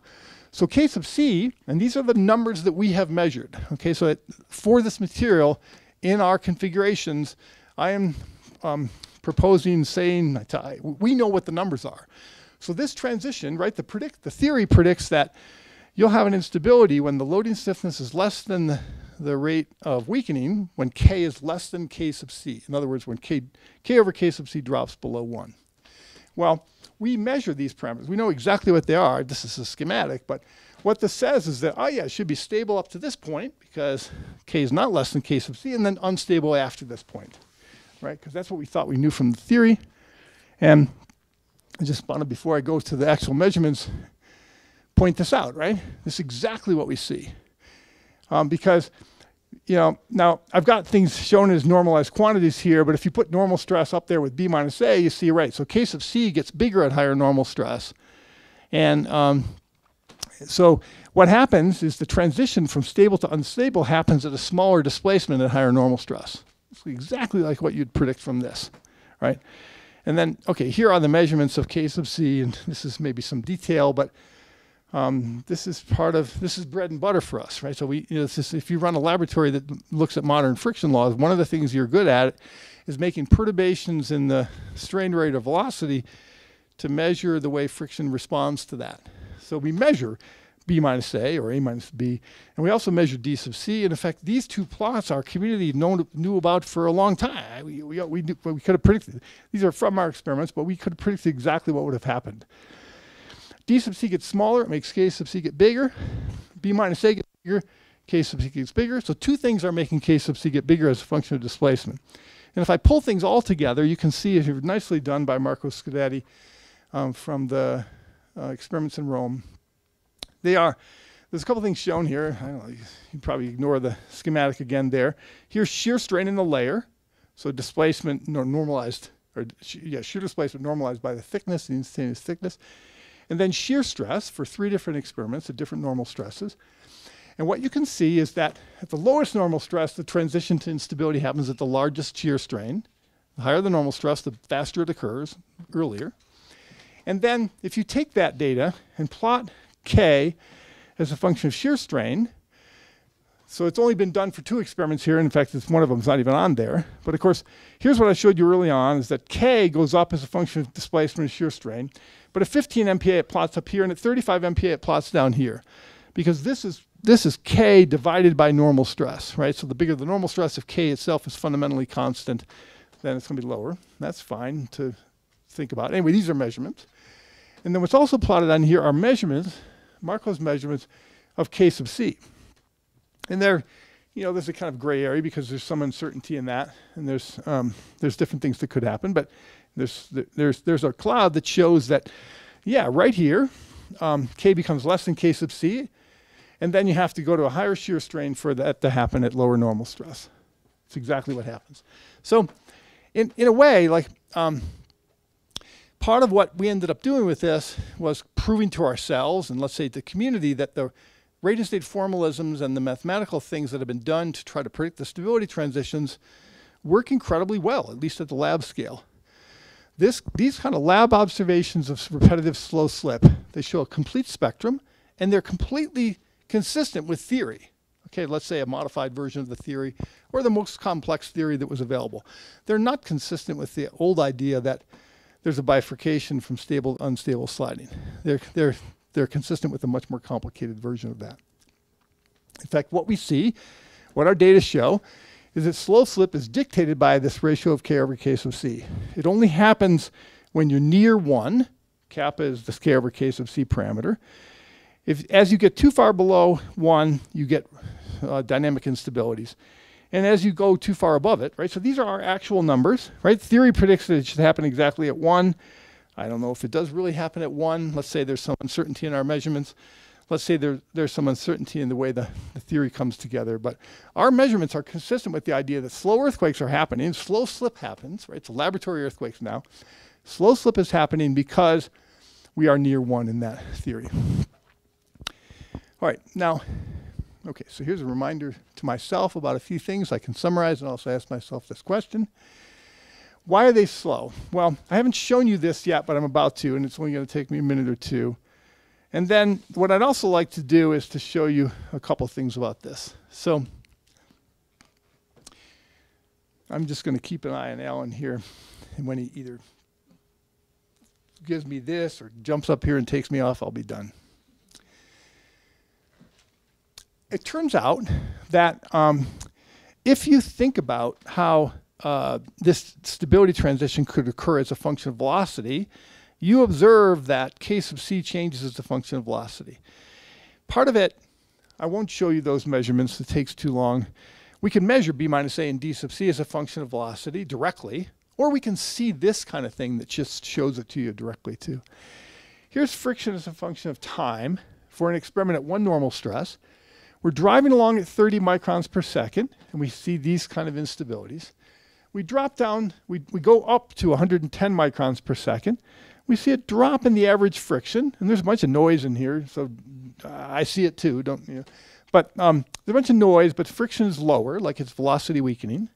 So K sub C, and these are the numbers that we have measured. Okay, so for this material in our configurations, I am um, proposing saying, we know what the numbers are. So this transition, right, the predict, the theory predicts that you'll have an instability when the loading stiffness is less than the, the rate of weakening, when K is less than K sub C. In other words, when K, K over K sub C drops below one. Well, we measure these parameters. We know exactly what they are. This is a schematic, but what this says is that, oh yeah, it should be stable up to this point because K is not less than K sub C, and then unstable after this point, right? Because that's what we thought we knew from the theory. And I just wanted, before I go to the actual measurements, point this out, right? This is exactly what we see. Um, because, you know, now I've got things shown as normalized quantities here, but if you put normal stress up there with B minus A, you see, right, so K sub C gets bigger at higher normal stress. And um, so what happens is the transition from stable to unstable happens at a smaller displacement at higher normal stress. It's exactly like what you'd predict from this, right? And then, okay, here are the measurements of K sub C, and this is maybe some detail, but um, this is part of, this is bread and butter for us, right? So we, you know, just, if you run a laboratory that looks at modern friction laws, one of the things you're good at is making perturbations in the strain rate or velocity to measure the way friction responds to that. So we measure B minus A or A minus B. And we also measure D sub C. And in fact, these two plots our community known, knew about for a long time. We, we, we, knew, we could have predicted. These are from our experiments, but we could have predicted exactly what would have happened. D sub C gets smaller, it makes K sub C get bigger. B minus A gets bigger, K sub C gets bigger. So two things are making K sub C get bigger as a function of displacement. And if I pull things all together, you can see it's nicely done by Marco Scuderi um, from the uh, experiments in Rome they are, there's a couple things shown here. I don't know, you, you probably ignore the schematic again there. Here's shear strain in the layer. So displacement normalized, or yeah, shear displacement normalized by the thickness, the instantaneous thickness. And then shear stress for three different experiments at different normal stresses. And what you can see is that at the lowest normal stress, the transition to instability happens at the largest shear strain. The higher the normal stress, the faster it occurs earlier. And then if you take that data and plot K as a function of shear strain. So it's only been done for two experiments here. In fact, it's one of them is not even on there. But of course, here's what I showed you early on is that K goes up as a function of displacement and shear strain. But at 15 MPa, it plots up here, and at 35 MPa, it plots down here. Because this is this is K divided by normal stress, right? So the bigger the normal stress, if K itself is fundamentally constant, then it's going to be lower. That's fine to think about. Anyway, these are measurements. And then what's also plotted on here are measurements, Marco's measurements of K sub C. And they're, you know, there's a kind of gray area because there's some uncertainty in that, and there's um, there's different things that could happen. But there's there's there's a cloud that shows that, yeah, right here, um, K becomes less than K sub C, and then you have to go to a higher shear strain for that to happen at lower normal stress. It's exactly what happens. So, in in a way, like um, part of what we ended up doing with this was proving to ourselves and let's say the community that the rate and state formalisms and the mathematical things that have been done to try to predict the stability transitions work incredibly well, at least at the lab scale. This, these kind of lab observations of repetitive slow slip, they show a complete spectrum and they're completely consistent with theory. Okay, let's say a modified version of the theory or the most complex theory that was available. They're not consistent with the old idea that there's a bifurcation from stable to unstable sliding. They're, they're, they're consistent with a much more complicated version of that. In fact, what we see, what our data show, is that slow slip is dictated by this ratio of k over k sub c. It only happens when you're near 1. Kappa is the k over k sub c parameter. If, as you get too far below 1, you get uh, dynamic instabilities and as you go too far above it, right? So these are our actual numbers, right? Theory predicts that it should happen exactly at one. I don't know if it does really happen at one. Let's say there's some uncertainty in our measurements. Let's say there, there's some uncertainty in the way the, the theory comes together. But our measurements are consistent with the idea that slow earthquakes are happening. Slow slip happens, right? It's laboratory earthquakes now. Slow slip is happening because we are near one in that theory. All right, now Okay, so here's a reminder to myself about a few things I can summarize and also ask myself this question. Why are they slow? Well, I haven't shown you this yet, but I'm about to, and it's only going to take me a minute or two. And then what I'd also like to do is to show you a couple things about this. So I'm just going to keep an eye on Alan here. And when he either gives me this or jumps up here and takes me off, I'll be done it turns out that um, if you think about how uh, this stability transition could occur as a function of velocity, you observe that k sub c changes as a function of velocity. Part of it, I won't show you those measurements, it takes too long. We can measure b minus a and d sub c as a function of velocity directly, or we can see this kind of thing that just shows it to you directly too. Here's friction as a function of time for an experiment at one normal stress. We're driving along at 30 microns per second, and we see these kind of instabilities. We drop down, we, we go up to 110 microns per second. We see a drop in the average friction, and there's a bunch of noise in here, so I see it too, don't you? But um, there's a bunch of noise, but friction is lower, like it's velocity weakening.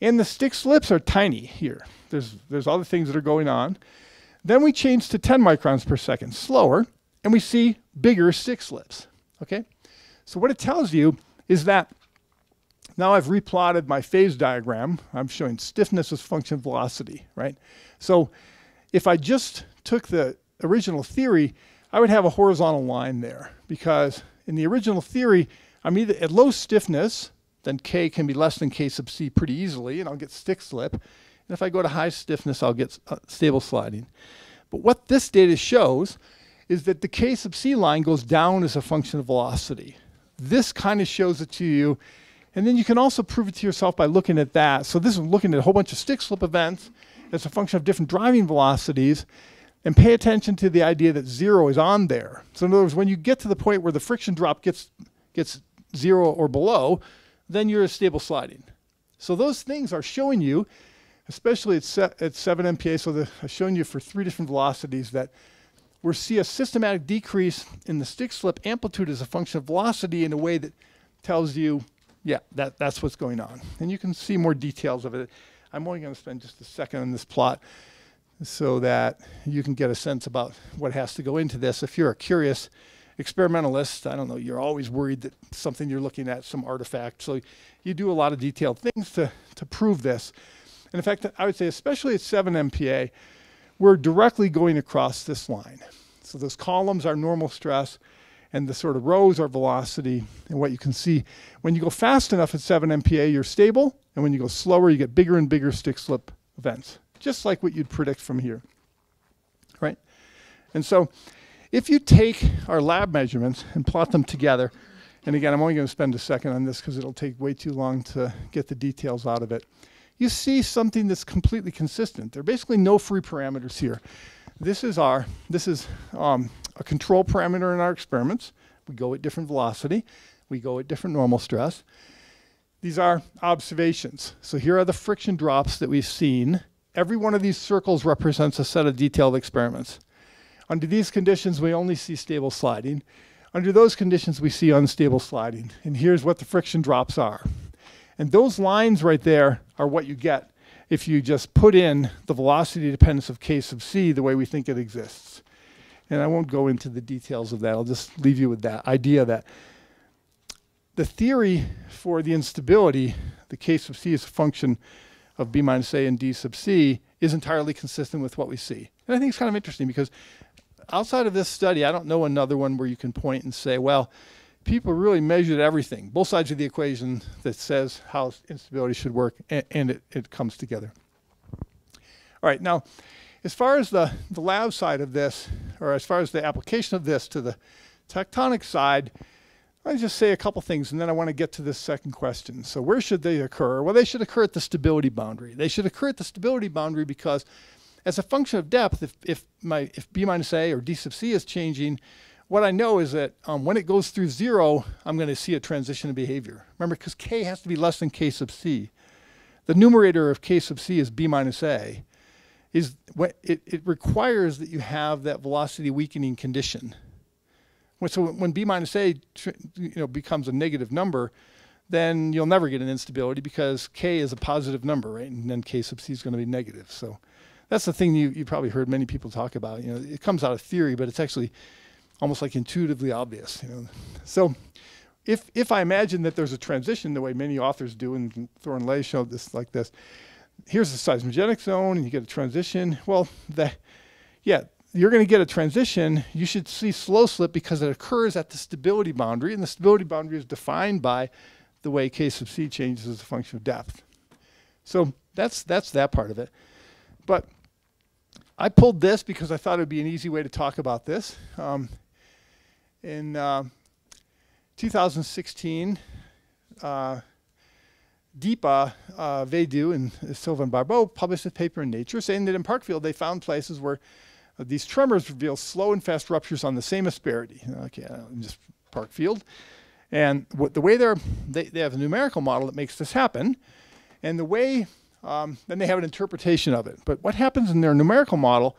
And the stick slips are tiny here. There's, there's other things that are going on. Then we change to 10 microns per second, slower, and we see bigger stick slips, okay? So what it tells you is that now I've replotted my phase diagram. I'm showing stiffness as function of velocity, right? So if I just took the original theory, I would have a horizontal line there because in the original theory, I'm either at low stiffness, then K can be less than K sub C pretty easily, and I'll get stick slip. And if I go to high stiffness, I'll get uh, stable sliding. But what this data shows is that the K sub C line goes down as a function of velocity. This kind of shows it to you. And then you can also prove it to yourself by looking at that. So this is looking at a whole bunch of stick slip events as a function of different driving velocities and pay attention to the idea that zero is on there. So in other words, when you get to the point where the friction drop gets, gets zero or below, then you're a stable sliding. So those things are showing you, especially at, se at 7 MPa, so I've shown you for three different velocities that we see a systematic decrease in the stick slip amplitude as a function of velocity in a way that tells you, yeah, that, that's what's going on. And you can see more details of it. I'm only going to spend just a second on this plot so that you can get a sense about what has to go into this. If you're a curious experimentalist, I don't know, you're always worried that something you're looking at, some artifact. So you do a lot of detailed things to, to prove this. And in fact, I would say, especially at 7 MPa, we're directly going across this line. So those columns are normal stress, and the sort of rows are velocity. And what you can see, when you go fast enough at 7 MPa, you're stable. And when you go slower, you get bigger and bigger stick slip events, just like what you'd predict from here, right? And so if you take our lab measurements and plot them together, and again, I'm only going to spend a second on this because it'll take way too long to get the details out of it. You see something that's completely consistent. There are basically no free parameters here. This is our, this is um, a control parameter in our experiments. We go at different velocity. We go at different normal stress. These are observations. So here are the friction drops that we've seen. Every one of these circles represents a set of detailed experiments. Under these conditions, we only see stable sliding. Under those conditions, we see unstable sliding. And here's what the friction drops are. And those lines right there are what you get if you just put in the velocity dependence of k sub c the way we think it exists. And I won't go into the details of that. I'll just leave you with that idea that the theory for the instability, the k sub c is a function of b minus a and d sub c, is entirely consistent with what we see. And I think it's kind of interesting because outside of this study, I don't know another one where you can point and say, well, people really measured everything, both sides of the equation that says how instability should work, and, and it, it comes together. All right, now, as far as the, the lab side of this, or as far as the application of this to the tectonic side, I just say a couple things, and then I want to get to this second question. So where should they occur? Well, they should occur at the stability boundary. They should occur at the stability boundary because as a function of depth, if, if, my, if b minus a or d sub c is changing, what I know is that um, when it goes through zero, I'm going to see a transition of behavior. Remember, because k has to be less than k sub c. The numerator of k sub c is b minus a. Is what it, it requires that you have that velocity weakening condition. So when b minus a you know, becomes a negative number, then you'll never get an instability because k is a positive number, right? And then k sub c is going to be negative. So that's the thing you, you probably heard many people talk about. You know, it comes out of theory, but it's actually almost like intuitively obvious. You know, so if if I imagine that there's a transition the way many authors do, and Thor and Ley showed this like this. Here's the seismogenic zone, and you get a transition. Well, the yeah, you're going to get a transition, you should see slow slip because it occurs at the stability boundary, and the stability boundary is defined by the way k sub c changes as a function of depth. So that's that's that part of it. But I pulled this because I thought it would be an easy way to talk about this. Um, in uh, 2016, uh, Deepa uh, Veedu and Sylvain Barbot published a paper in Nature saying that in Parkfield they found places where uh, these tremors reveal slow and fast ruptures on the same asperity. Okay, uh, just Parkfield. And the way they're, they, they have a numerical model that makes this happen. And the way, um, then they have an interpretation of it. But what happens in their numerical model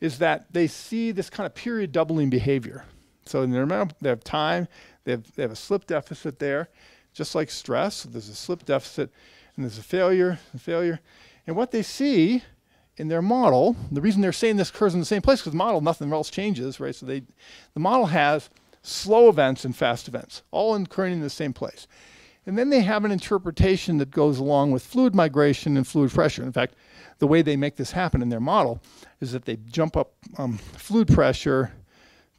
is that they see this kind of period doubling behavior. So in their, they have time, they have, they have a slip deficit there, just like stress. There's a slip deficit and there's a failure, a failure. And what they see in their model, the reason they're saying this occurs in the same place, because the model, nothing else changes, right? So they, the model has slow events and fast events, all occurring in the same place. And then they have an interpretation that goes along with fluid migration and fluid pressure. In fact, the way they make this happen in their model is that they jump up um, fluid pressure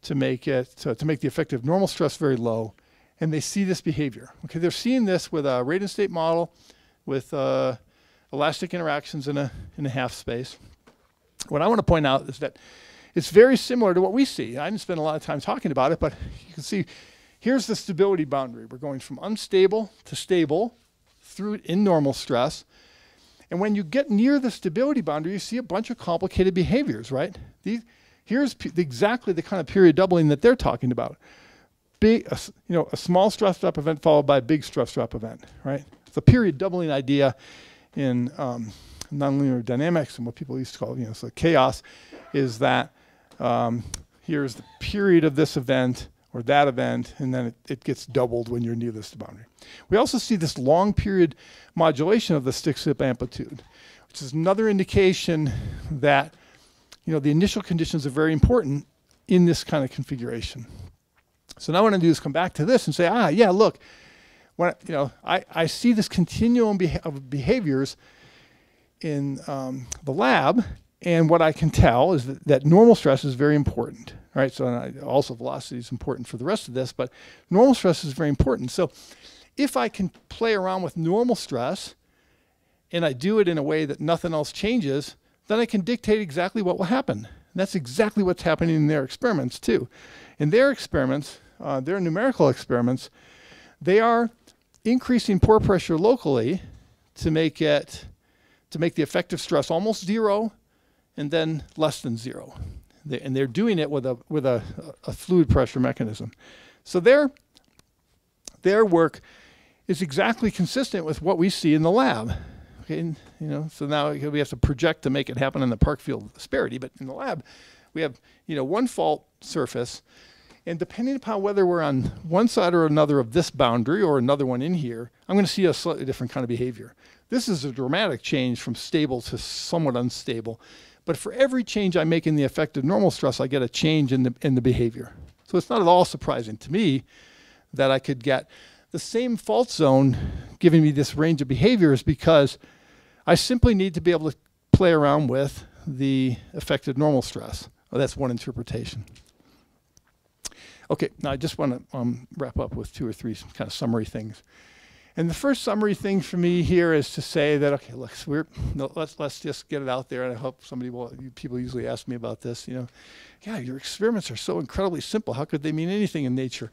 to make it to, to make the effective normal stress very low, and they see this behavior. Okay, they're seeing this with a rate and state model, with uh, elastic interactions in a, in a half space. What I want to point out is that it's very similar to what we see. I didn't spend a lot of time talking about it, but you can see here's the stability boundary. We're going from unstable to stable through in normal stress. And when you get near the stability boundary, you see a bunch of complicated behaviors, right? These, here's exactly the kind of period doubling that they're talking about. Big, a, you know, a small stress drop event followed by a big stress drop event, right? It's a period doubling idea in um, nonlinear dynamics and what people used to call, you know, so chaos is that um, here's the period of this event or that event, and then it, it gets doubled when you're near this boundary. We also see this long period modulation of the stick slip amplitude, which is another indication that you know the initial conditions are very important in this kind of configuration. So now what I'm going to do is come back to this and say, ah, yeah, look, when you know, I, I see this continuum of behaviors in um, the lab, and what I can tell is that, that normal stress is very important, right, so I, also velocity is important for the rest of this, but normal stress is very important. So if I can play around with normal stress and I do it in a way that nothing else changes, then I can dictate exactly what will happen. And that's exactly what's happening in their experiments too. In their experiments, uh, their numerical experiments, they are increasing pore pressure locally to make it to make the effective stress almost zero and then less than zero. They, and they're doing it with a with a, a fluid pressure mechanism. So their their work is exactly consistent with what we see in the lab. Okay, and, you know, so now we have to project to make it happen in the Parkfield asperity, but in the lab, we have you know one fault surface, and depending upon whether we're on one side or another of this boundary or another one in here, I'm going to see a slightly different kind of behavior. This is a dramatic change from stable to somewhat unstable. But for every change I make in the effective normal stress, I get a change in the, in the behavior. So it's not at all surprising to me that I could get the same fault zone giving me this range of behaviors because I simply need to be able to play around with the effective normal stress. Well, that's one interpretation. Okay, now I just want to um, wrap up with two or three kind of summary things. And the first summary thing for me here is to say that okay, let's we're no, let's let's just get it out there. And I hope somebody will. People usually ask me about this. You know, yeah, your experiments are so incredibly simple. How could they mean anything in nature?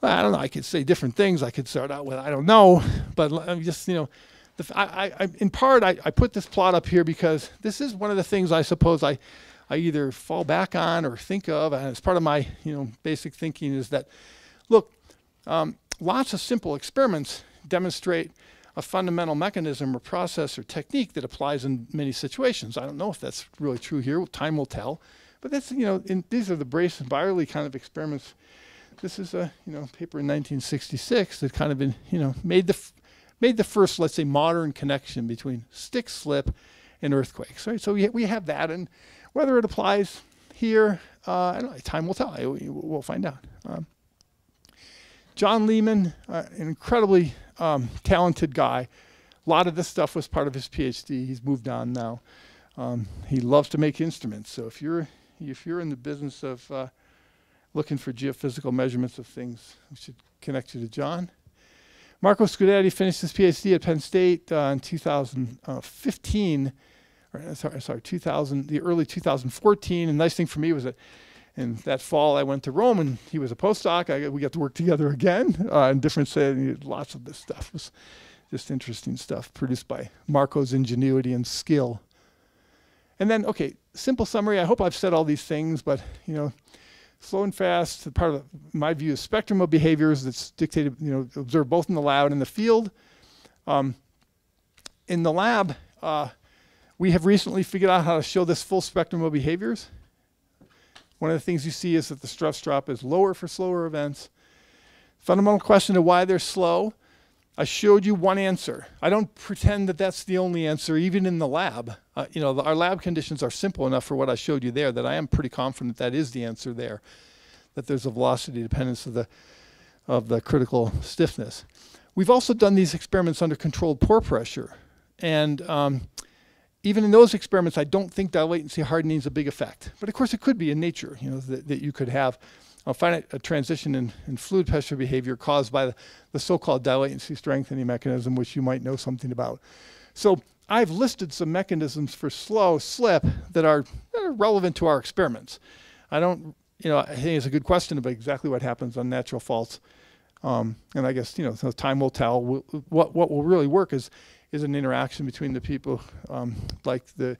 Well, I don't know. I could say different things. I could start out with I don't know, but I'm just you know, the, I, I, in part I, I put this plot up here because this is one of the things I suppose I I either fall back on or think of, and it's part of my you know basic thinking is that, look, um, lots of simple experiments demonstrate a fundamental mechanism or process or technique that applies in many situations. I don't know if that's really true here. Time will tell. But that's, you know, in, these are the Brace and Byerlee kind of experiments. This is a, you know, paper in 1966 that kind of been, you know, made the, made the first, let's say, modern connection between stick slip and earthquakes, right? So we, we have that. And whether it applies here, uh, know, time will tell. I, we'll find out. Um, John Leeman, uh, an incredibly um, talented guy. A lot of this stuff was part of his PhD. He's moved on now. Um, he loves to make instruments. So if you're if you're in the business of uh, looking for geophysical measurements of things, we should connect you to John. Marco Scuderi finished his PhD at Penn State uh, in 2015. Or, uh, sorry, sorry, 2000, the early 2014. And the nice thing for me was that and that fall, I went to Rome, and he was a postdoc. I, we got to work together again uh, in different settings. Lots of this stuff was just interesting stuff produced by Marco's ingenuity and skill. And then, okay, simple summary. I hope I've said all these things, but you know, slow and fast. Part of my view is spectrum of behaviors that's dictated, you know, observed both in the lab and in the field. Um, in the lab, uh, we have recently figured out how to show this full spectrum of behaviors. One of the things you see is that the stress drop is lower for slower events. Fundamental question of why they're slow. I showed you one answer. I don't pretend that that's the only answer, even in the lab. Uh, you know, the, our lab conditions are simple enough for what I showed you there that I am pretty confident that is the answer there, that there's a velocity dependence of the, of the critical stiffness. We've also done these experiments under controlled pore pressure. And um, even in those experiments, I don't think dilatancy latency hardening is a big effect. But of course, it could be in nature, you know, that, that you could have a finite a transition in, in fluid pressure behavior caused by the, the so-called dilatancy strengthening mechanism, which you might know something about. So I've listed some mechanisms for slow slip that are, that relevant to our experiments. I don't, you know, I think it's a good question about exactly what happens on natural faults. Um, and I guess, you know, so time will tell. What, what will really work is is an interaction between the people um, like the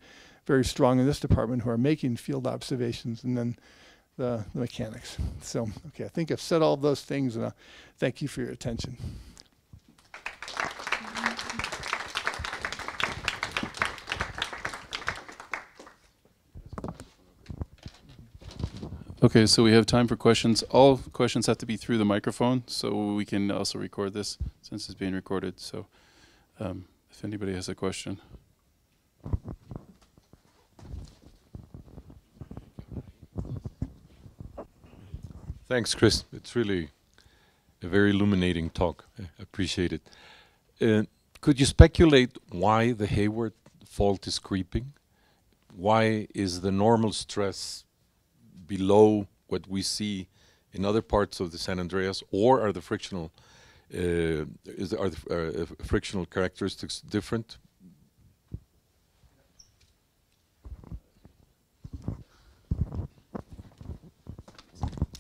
very strong in this department who are making field observations and then the, the mechanics. So, okay, I think I've said all those things and uh, thank you for your attention. Okay, so we have time for questions. All questions have to be through the microphone, so we can also record this since it's being recorded. So um, if anybody has a question. Thanks, Chris. It's really a very illuminating talk. I appreciate it. Uh, could you speculate why the Hayward fault is creeping? Why is the normal stress below what we see in other parts of the San Andreas, or are the frictional uh, is are the uh, frictional characteristics different?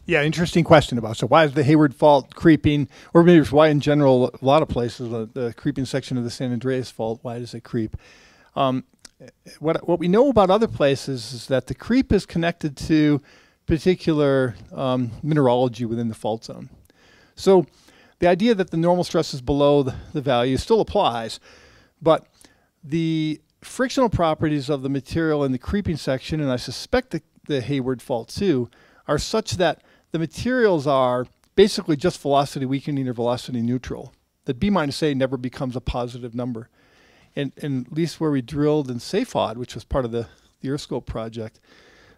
Yeah, interesting question about. So why is the Hayward Fault creeping, or maybe why in general, a lot of places, the, the creeping section of the San Andreas Fault, why does it creep? Um, what what we know about other places is that the creep is connected to particular um, mineralogy within the fault zone. So the idea that the normal stress is below the, value still applies, but the frictional properties of the material in the creeping section, and I suspect the, the Hayward Fault too, are such that the materials are basically just velocity weakening or velocity neutral. That B minus A never becomes a positive number. And, and at least where we drilled in SAFOD, which was part of the, the EarthScope project.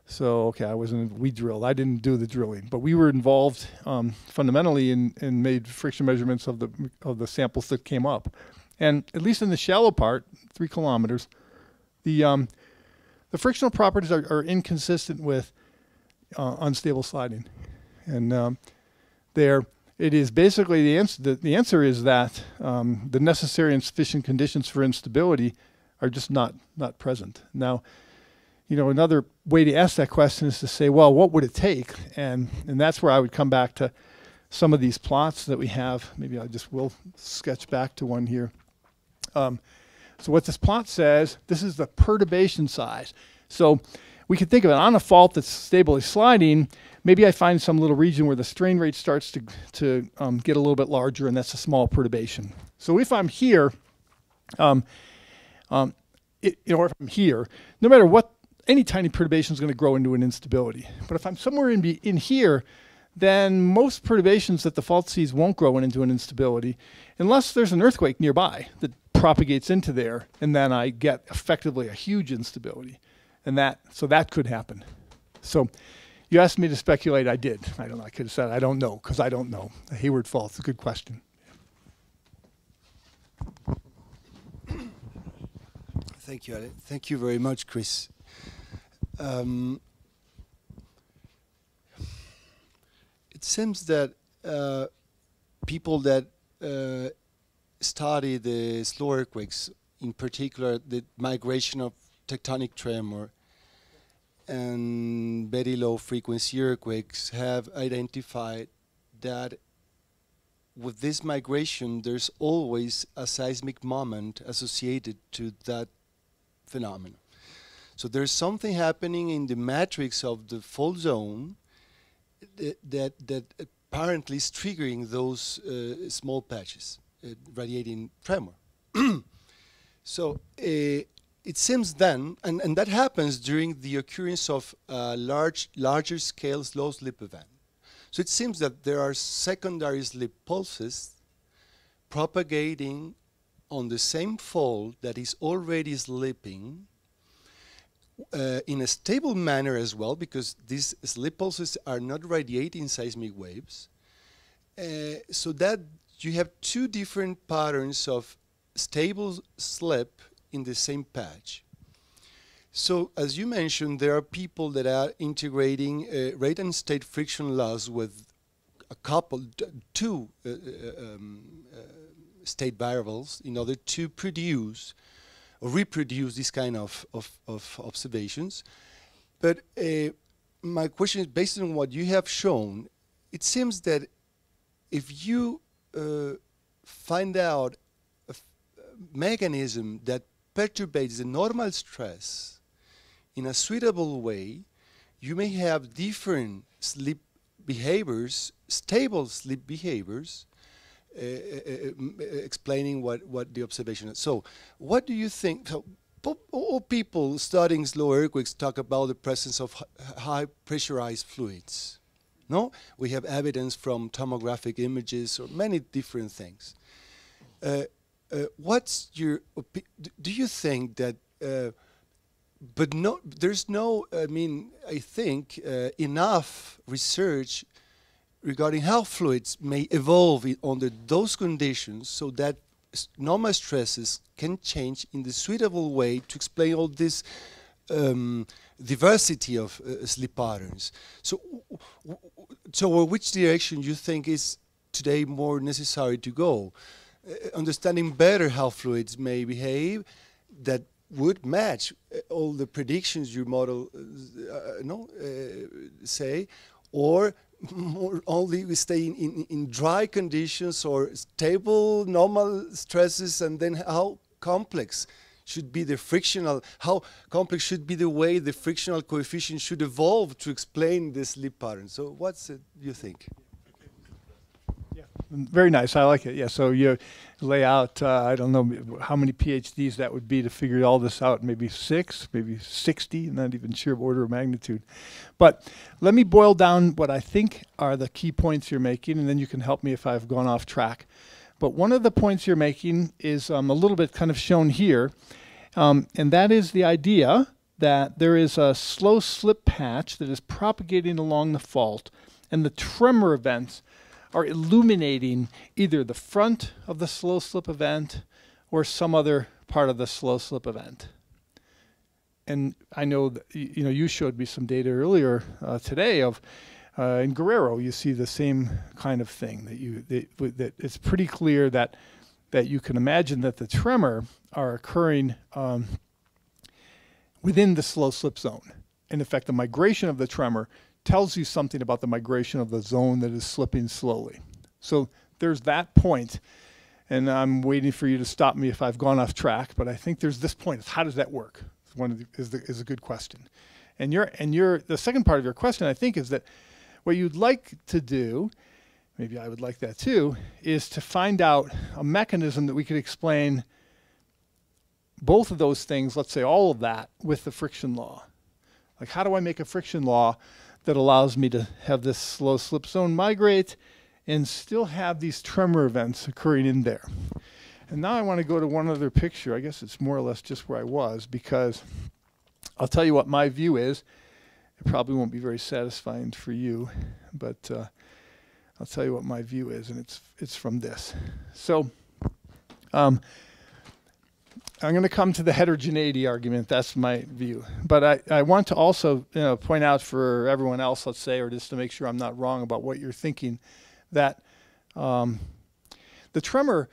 So, okay, I wasn't, we drilled. I didn't do the drilling, but we were involved um, fundamentally in, and made friction measurements of the, of the samples that came up. And at least in the shallow part, three kilometers, the, um, the frictional properties are, are inconsistent with uh, unstable sliding and um, there it is basically the answer. The, the answer is that um, the necessary and sufficient conditions for instability are just not not present. Now, you know, another way to ask that question is to say, well, what would it take? And and that's where I would come back to some of these plots that we have. Maybe I just will sketch back to one here. Um, so what this plot says, this is the perturbation size. So we can think of it on a fault that's stably sliding maybe I find some little region where the strain rate starts to, to um, get a little bit larger, and that's a small perturbation. So if I'm here, um, um, it, you know, if I'm here, no matter what, any tiny perturbation is going to grow into an instability. But if I'm somewhere in, be, in here, then most perturbations that the fault sees won't grow into an instability unless there's an earthquake nearby that propagates into there, and then I get effectively a huge instability. And that, so that could happen. So you asked me to speculate. I did. I don't know. I could have said I don't know because I don't know. The Hayward Fault is a good question. Thank you. Thank you very much, Chris. Um, it seems that uh, people that uh, study the slow earthquakes, in particular the migration of tectonic tremor, and very low frequency earthquakes have identified that with this migration, there's always a seismic moment associated to that phenomenon. So there's something happening in the matrix of the fault zone that, that, that apparently is triggering those uh, small patches, uh, radiating tremor. so uh, it seems then, and, and that happens during the occurrence of large, larger scale slow slip event. So it seems that there are secondary slip pulses propagating on the same fault that is already slipping uh, in a stable manner as well, because these slip pulses are not radiating seismic waves. Uh, so that you have two different patterns of stable slip in the same patch. So as you mentioned, there are people that are integrating uh, rate and state friction loss with a couple, two uh, uh, um, uh, state variables in order to produce reproduce this kind of, of, of observations. But uh, my question is based on what you have shown, it seems that if you uh, find out a mechanism that perturbates the normal stress in a suitable way, you may have different sleep behaviors, stable sleep behaviors, explaining what, what the observation is. So, what do you think? So, all people studying slow earthquakes talk about the presence of high pressurized fluids. No, we have evidence from tomographic images or many different things. Uh, uh, what's your do you think that uh, but no there's no i mean i think uh, enough research regarding how fluids may evolve under those conditions so that normal stresses can change in the suitable way to explain all this um, diversity of uh, slip patterns. So, so which direction you think is today more necessary to go? Uh, understanding better how fluids may behave that would match uh, all the predictions your model uh, no, say, or more only we stay in, in, in, dry conditions or stable normal stresses and then how complex should be the frictional, how complex should be the way the frictional coefficient should evolve to explain this slip pattern. So what's it you think? Very nice. I like it. Yeah, so you lay out, uh, I don't know how many PhDs that would be to figure all this out, maybe six, maybe 60, not even sure of order of magnitude. But let me boil down what I think are the key points you're making, and then you can help me if I've gone off track. But one of the points you're making is um, a little bit kind of shown here, um, and that is the idea that there is a slow slip patch that is propagating along the fault, and the tremor events are illuminating either the front of the slow slip event or some other part of the slow slip event. And I know that, you know you showed me some data earlier uh, today of uh, in Guerrero, you see the same kind of thing that you that, that it's pretty clear that that you can imagine that the tremor are occurring um, within the slow slip zone. In fact, the migration of the tremor tells you something about the migration of the zone that is slipping slowly. So there's that point, and I'm waiting for you to stop me if I've gone off track. But I think there's this point: how does that work? One the, is, the, is a good question. And your and your the second part of your question, I think, is that what you'd like to do, maybe I would like that too, is to find out a mechanism that we could explain both of those things, let's say all of that, with the friction law. Like, how do I make a friction law that allows me to have this slow slip zone migrate and still have these tremor events occurring in there? And now I want to go to one other picture. I guess it's more or less just where I was because I'll tell you what my view is it probably won't be very satisfying for you, but uh, I'll tell you what my view is, and it's it's from this. So, um, I'm going to come to the heterogeneity argument. That's my view. But I, I want to also you know, point out for everyone else, let's say, or just to make sure I'm not wrong about what you're thinking, that um, the tremor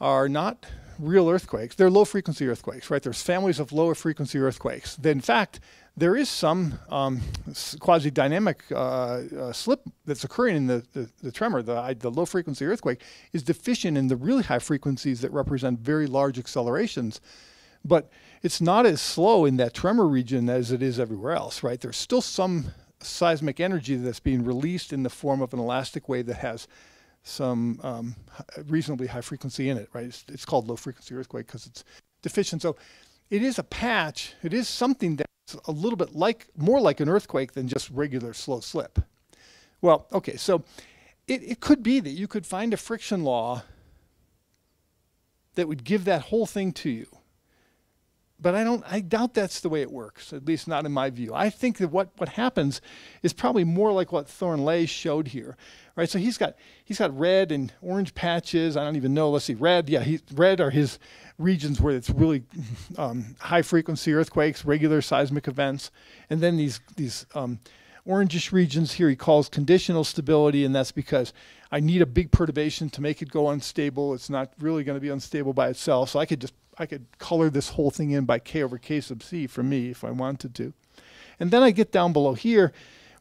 are not real earthquakes. They're low frequency earthquakes, right? There's families of lower frequency earthquakes. In fact, there is some um, quasi dynamic uh, uh, slip that's occurring in the, the, the tremor. The, the low frequency earthquake is deficient in the really high frequencies that represent very large accelerations. But it's not as slow in that tremor region as it is everywhere else, right? There's still some seismic energy that's being released in the form of an elastic wave that has some um, reasonably high frequency in it, right? It's, it's called low frequency earthquake because it's deficient. So it is a patch. It is something that's a little bit like, more like an earthquake than just regular slow slip. Well, okay, so it, it could be that you could find a friction law that would give that whole thing to you. But I don't I doubt that's the way it works, at least not in my view. I think that what, what happens is probably more like what Thornley showed here, right? So he's got he's got red and orange patches. I don't even know. Let's see, red. Yeah, he, red are his regions where it's really um, high frequency earthquakes, regular seismic events, and then these these um, orangish regions here he calls conditional stability, and that's because I need a big perturbation to make it go unstable. It's not really going to be unstable by itself, so I could just I could color this whole thing in by k over k sub c for me if I wanted to. And then I get down below here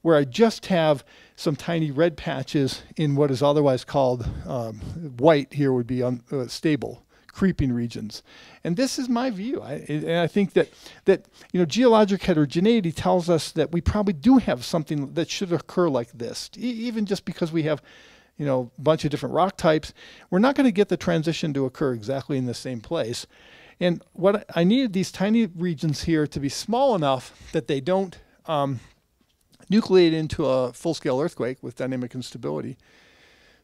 where I just have some tiny red patches in what is otherwise called um, white here would be unstable uh, creeping regions. And this is my view. I, and I think that, that you know, geologic heterogeneity tells us that we probably do have something that should occur like this, e even just because we have you know, a bunch of different rock types, we're not going to get the transition to occur exactly in the same place. And what I needed these tiny regions here to be small enough that they don't um, nucleate into a full-scale earthquake with dynamic instability.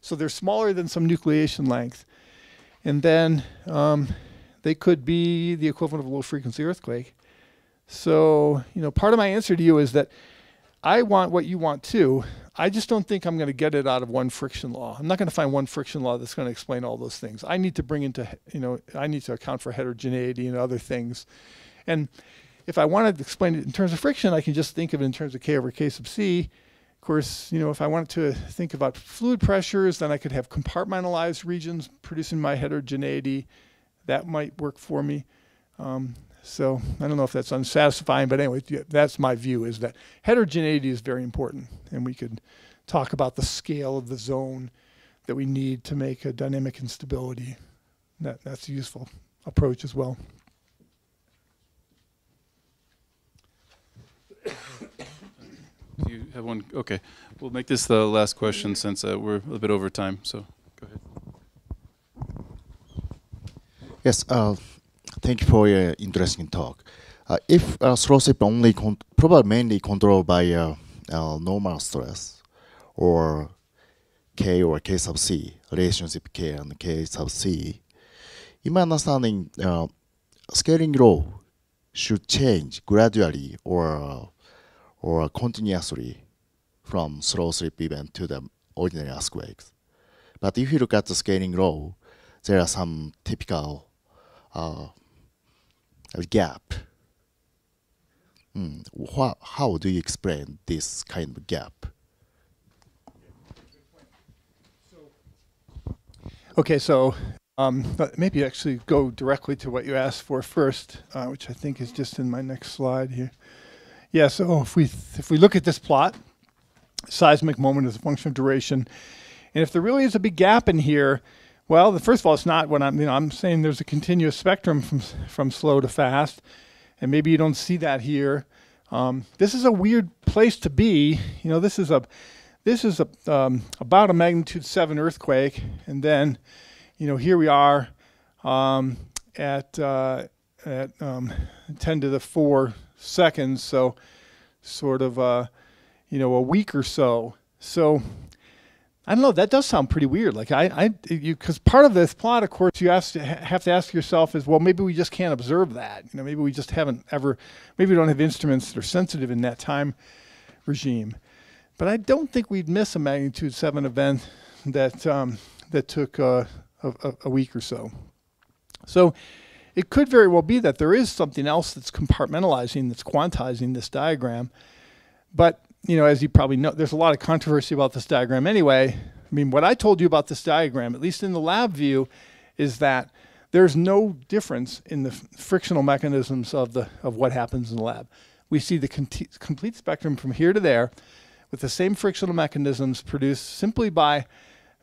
So they're smaller than some nucleation length. And then um, they could be the equivalent of a low-frequency earthquake. So, you know, part of my answer to you is that I want what you want too. I just don't think I'm going to get it out of one friction law. I'm not going to find one friction law that's going to explain all those things. I need to bring into, you know, I need to account for heterogeneity and other things. And if I wanted to explain it in terms of friction, I can just think of it in terms of K over K sub C. Of course, you know, if I wanted to think about fluid pressures, then I could have compartmentalized regions producing my heterogeneity. That might work for me. Um, so I don't know if that's unsatisfying, but anyway, that's my view is that heterogeneity is very important. And we could talk about the scale of the zone that we need to make a dynamic instability. That, that's a useful approach as well. Do you have one? Okay. We'll make this the last question since uh, we're a little bit over time. So go ahead. Yes, uh, thank you for your interesting talk. Uh, if uh, slow slip only probably mainly controlled by uh, uh, normal stress or K or K sub C, relationship K and K sub C, in my understanding, uh, scaling law should change gradually or or continuously from slow slip event to the ordinary earthquakes. But if you look at the scaling law, there are some typical uh, gap. Mm. How, how do you explain this kind of gap? Okay, so um, maybe actually go directly to what you asked for first, uh, which I think is just in my next slide here. Yeah, so if we if we look at this plot, seismic moment is a function of duration, and if there really is a big gap in here, well, the, first of all, it's not what I'm you know I'm saying. There's a continuous spectrum from from slow to fast, and maybe you don't see that here. Um, this is a weird place to be. You know, this is a this is a um, about a magnitude seven earthquake, and then you know here we are um, at uh, at um, 10 to the 4 seconds, so sort of, uh, you know, a week or so. So I don't know. That does sound pretty weird. Like I, I, you, because part of this plot, of course, you have to have to ask yourself is, well, maybe we just can't observe that. You know, maybe we just haven't ever, maybe we don't have instruments that are sensitive in that time regime. But I don't think we'd miss a magnitude seven event that um, that took uh, a, a week or so. So it could very well be that there is something else that's compartmentalizing, that's quantizing this diagram. But, you know, as you probably know, there's a lot of controversy about this diagram anyway. I mean, what I told you about this diagram, at least in the lab view, is that there's no difference in the frictional mechanisms of, the, of what happens in the lab. We see the complete spectrum from here to there with the same frictional mechanisms produced simply by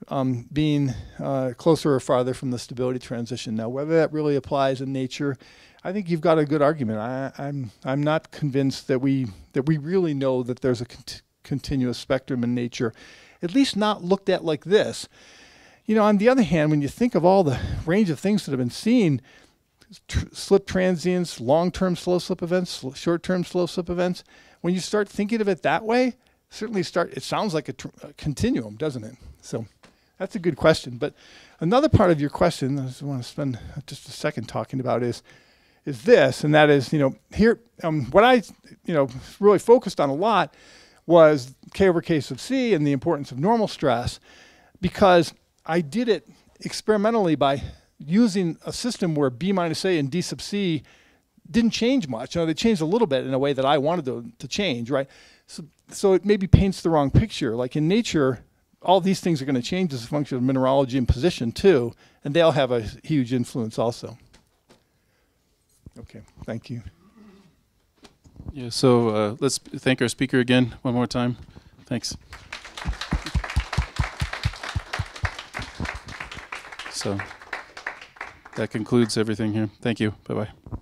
um, being uh, closer or farther from the stability transition. Now, whether that really applies in nature, I think you've got a good argument. I, am I'm, I'm not convinced that we that we really know that there's a cont continuous spectrum in nature, at least not looked at like this. You know, on the other hand, when you think of all the range of things that have been seen, tr slip transients, long-term slow slip events, short-term slow slip events, when you start thinking of it that way, certainly start. It sounds like a, a continuum, doesn't it? So. That's a good question. But another part of your question, I just want to spend just a second talking about is is this, and that is, you know, here um, what I, you know, really focused on a lot was K over K sub C and the importance of normal stress, because I did it experimentally by using a system where B minus A and D sub C didn't change much. You know, they changed a little bit in a way that I wanted to, to change, right? So, so it maybe paints the wrong picture. Like in nature, all these things are going to change as a function of mineralogy and position too, and they'll have a huge influence also. Okay, thank you. Yeah, so uh, let's thank our speaker again one more time. Thanks. So that concludes everything here. Thank you. Bye bye.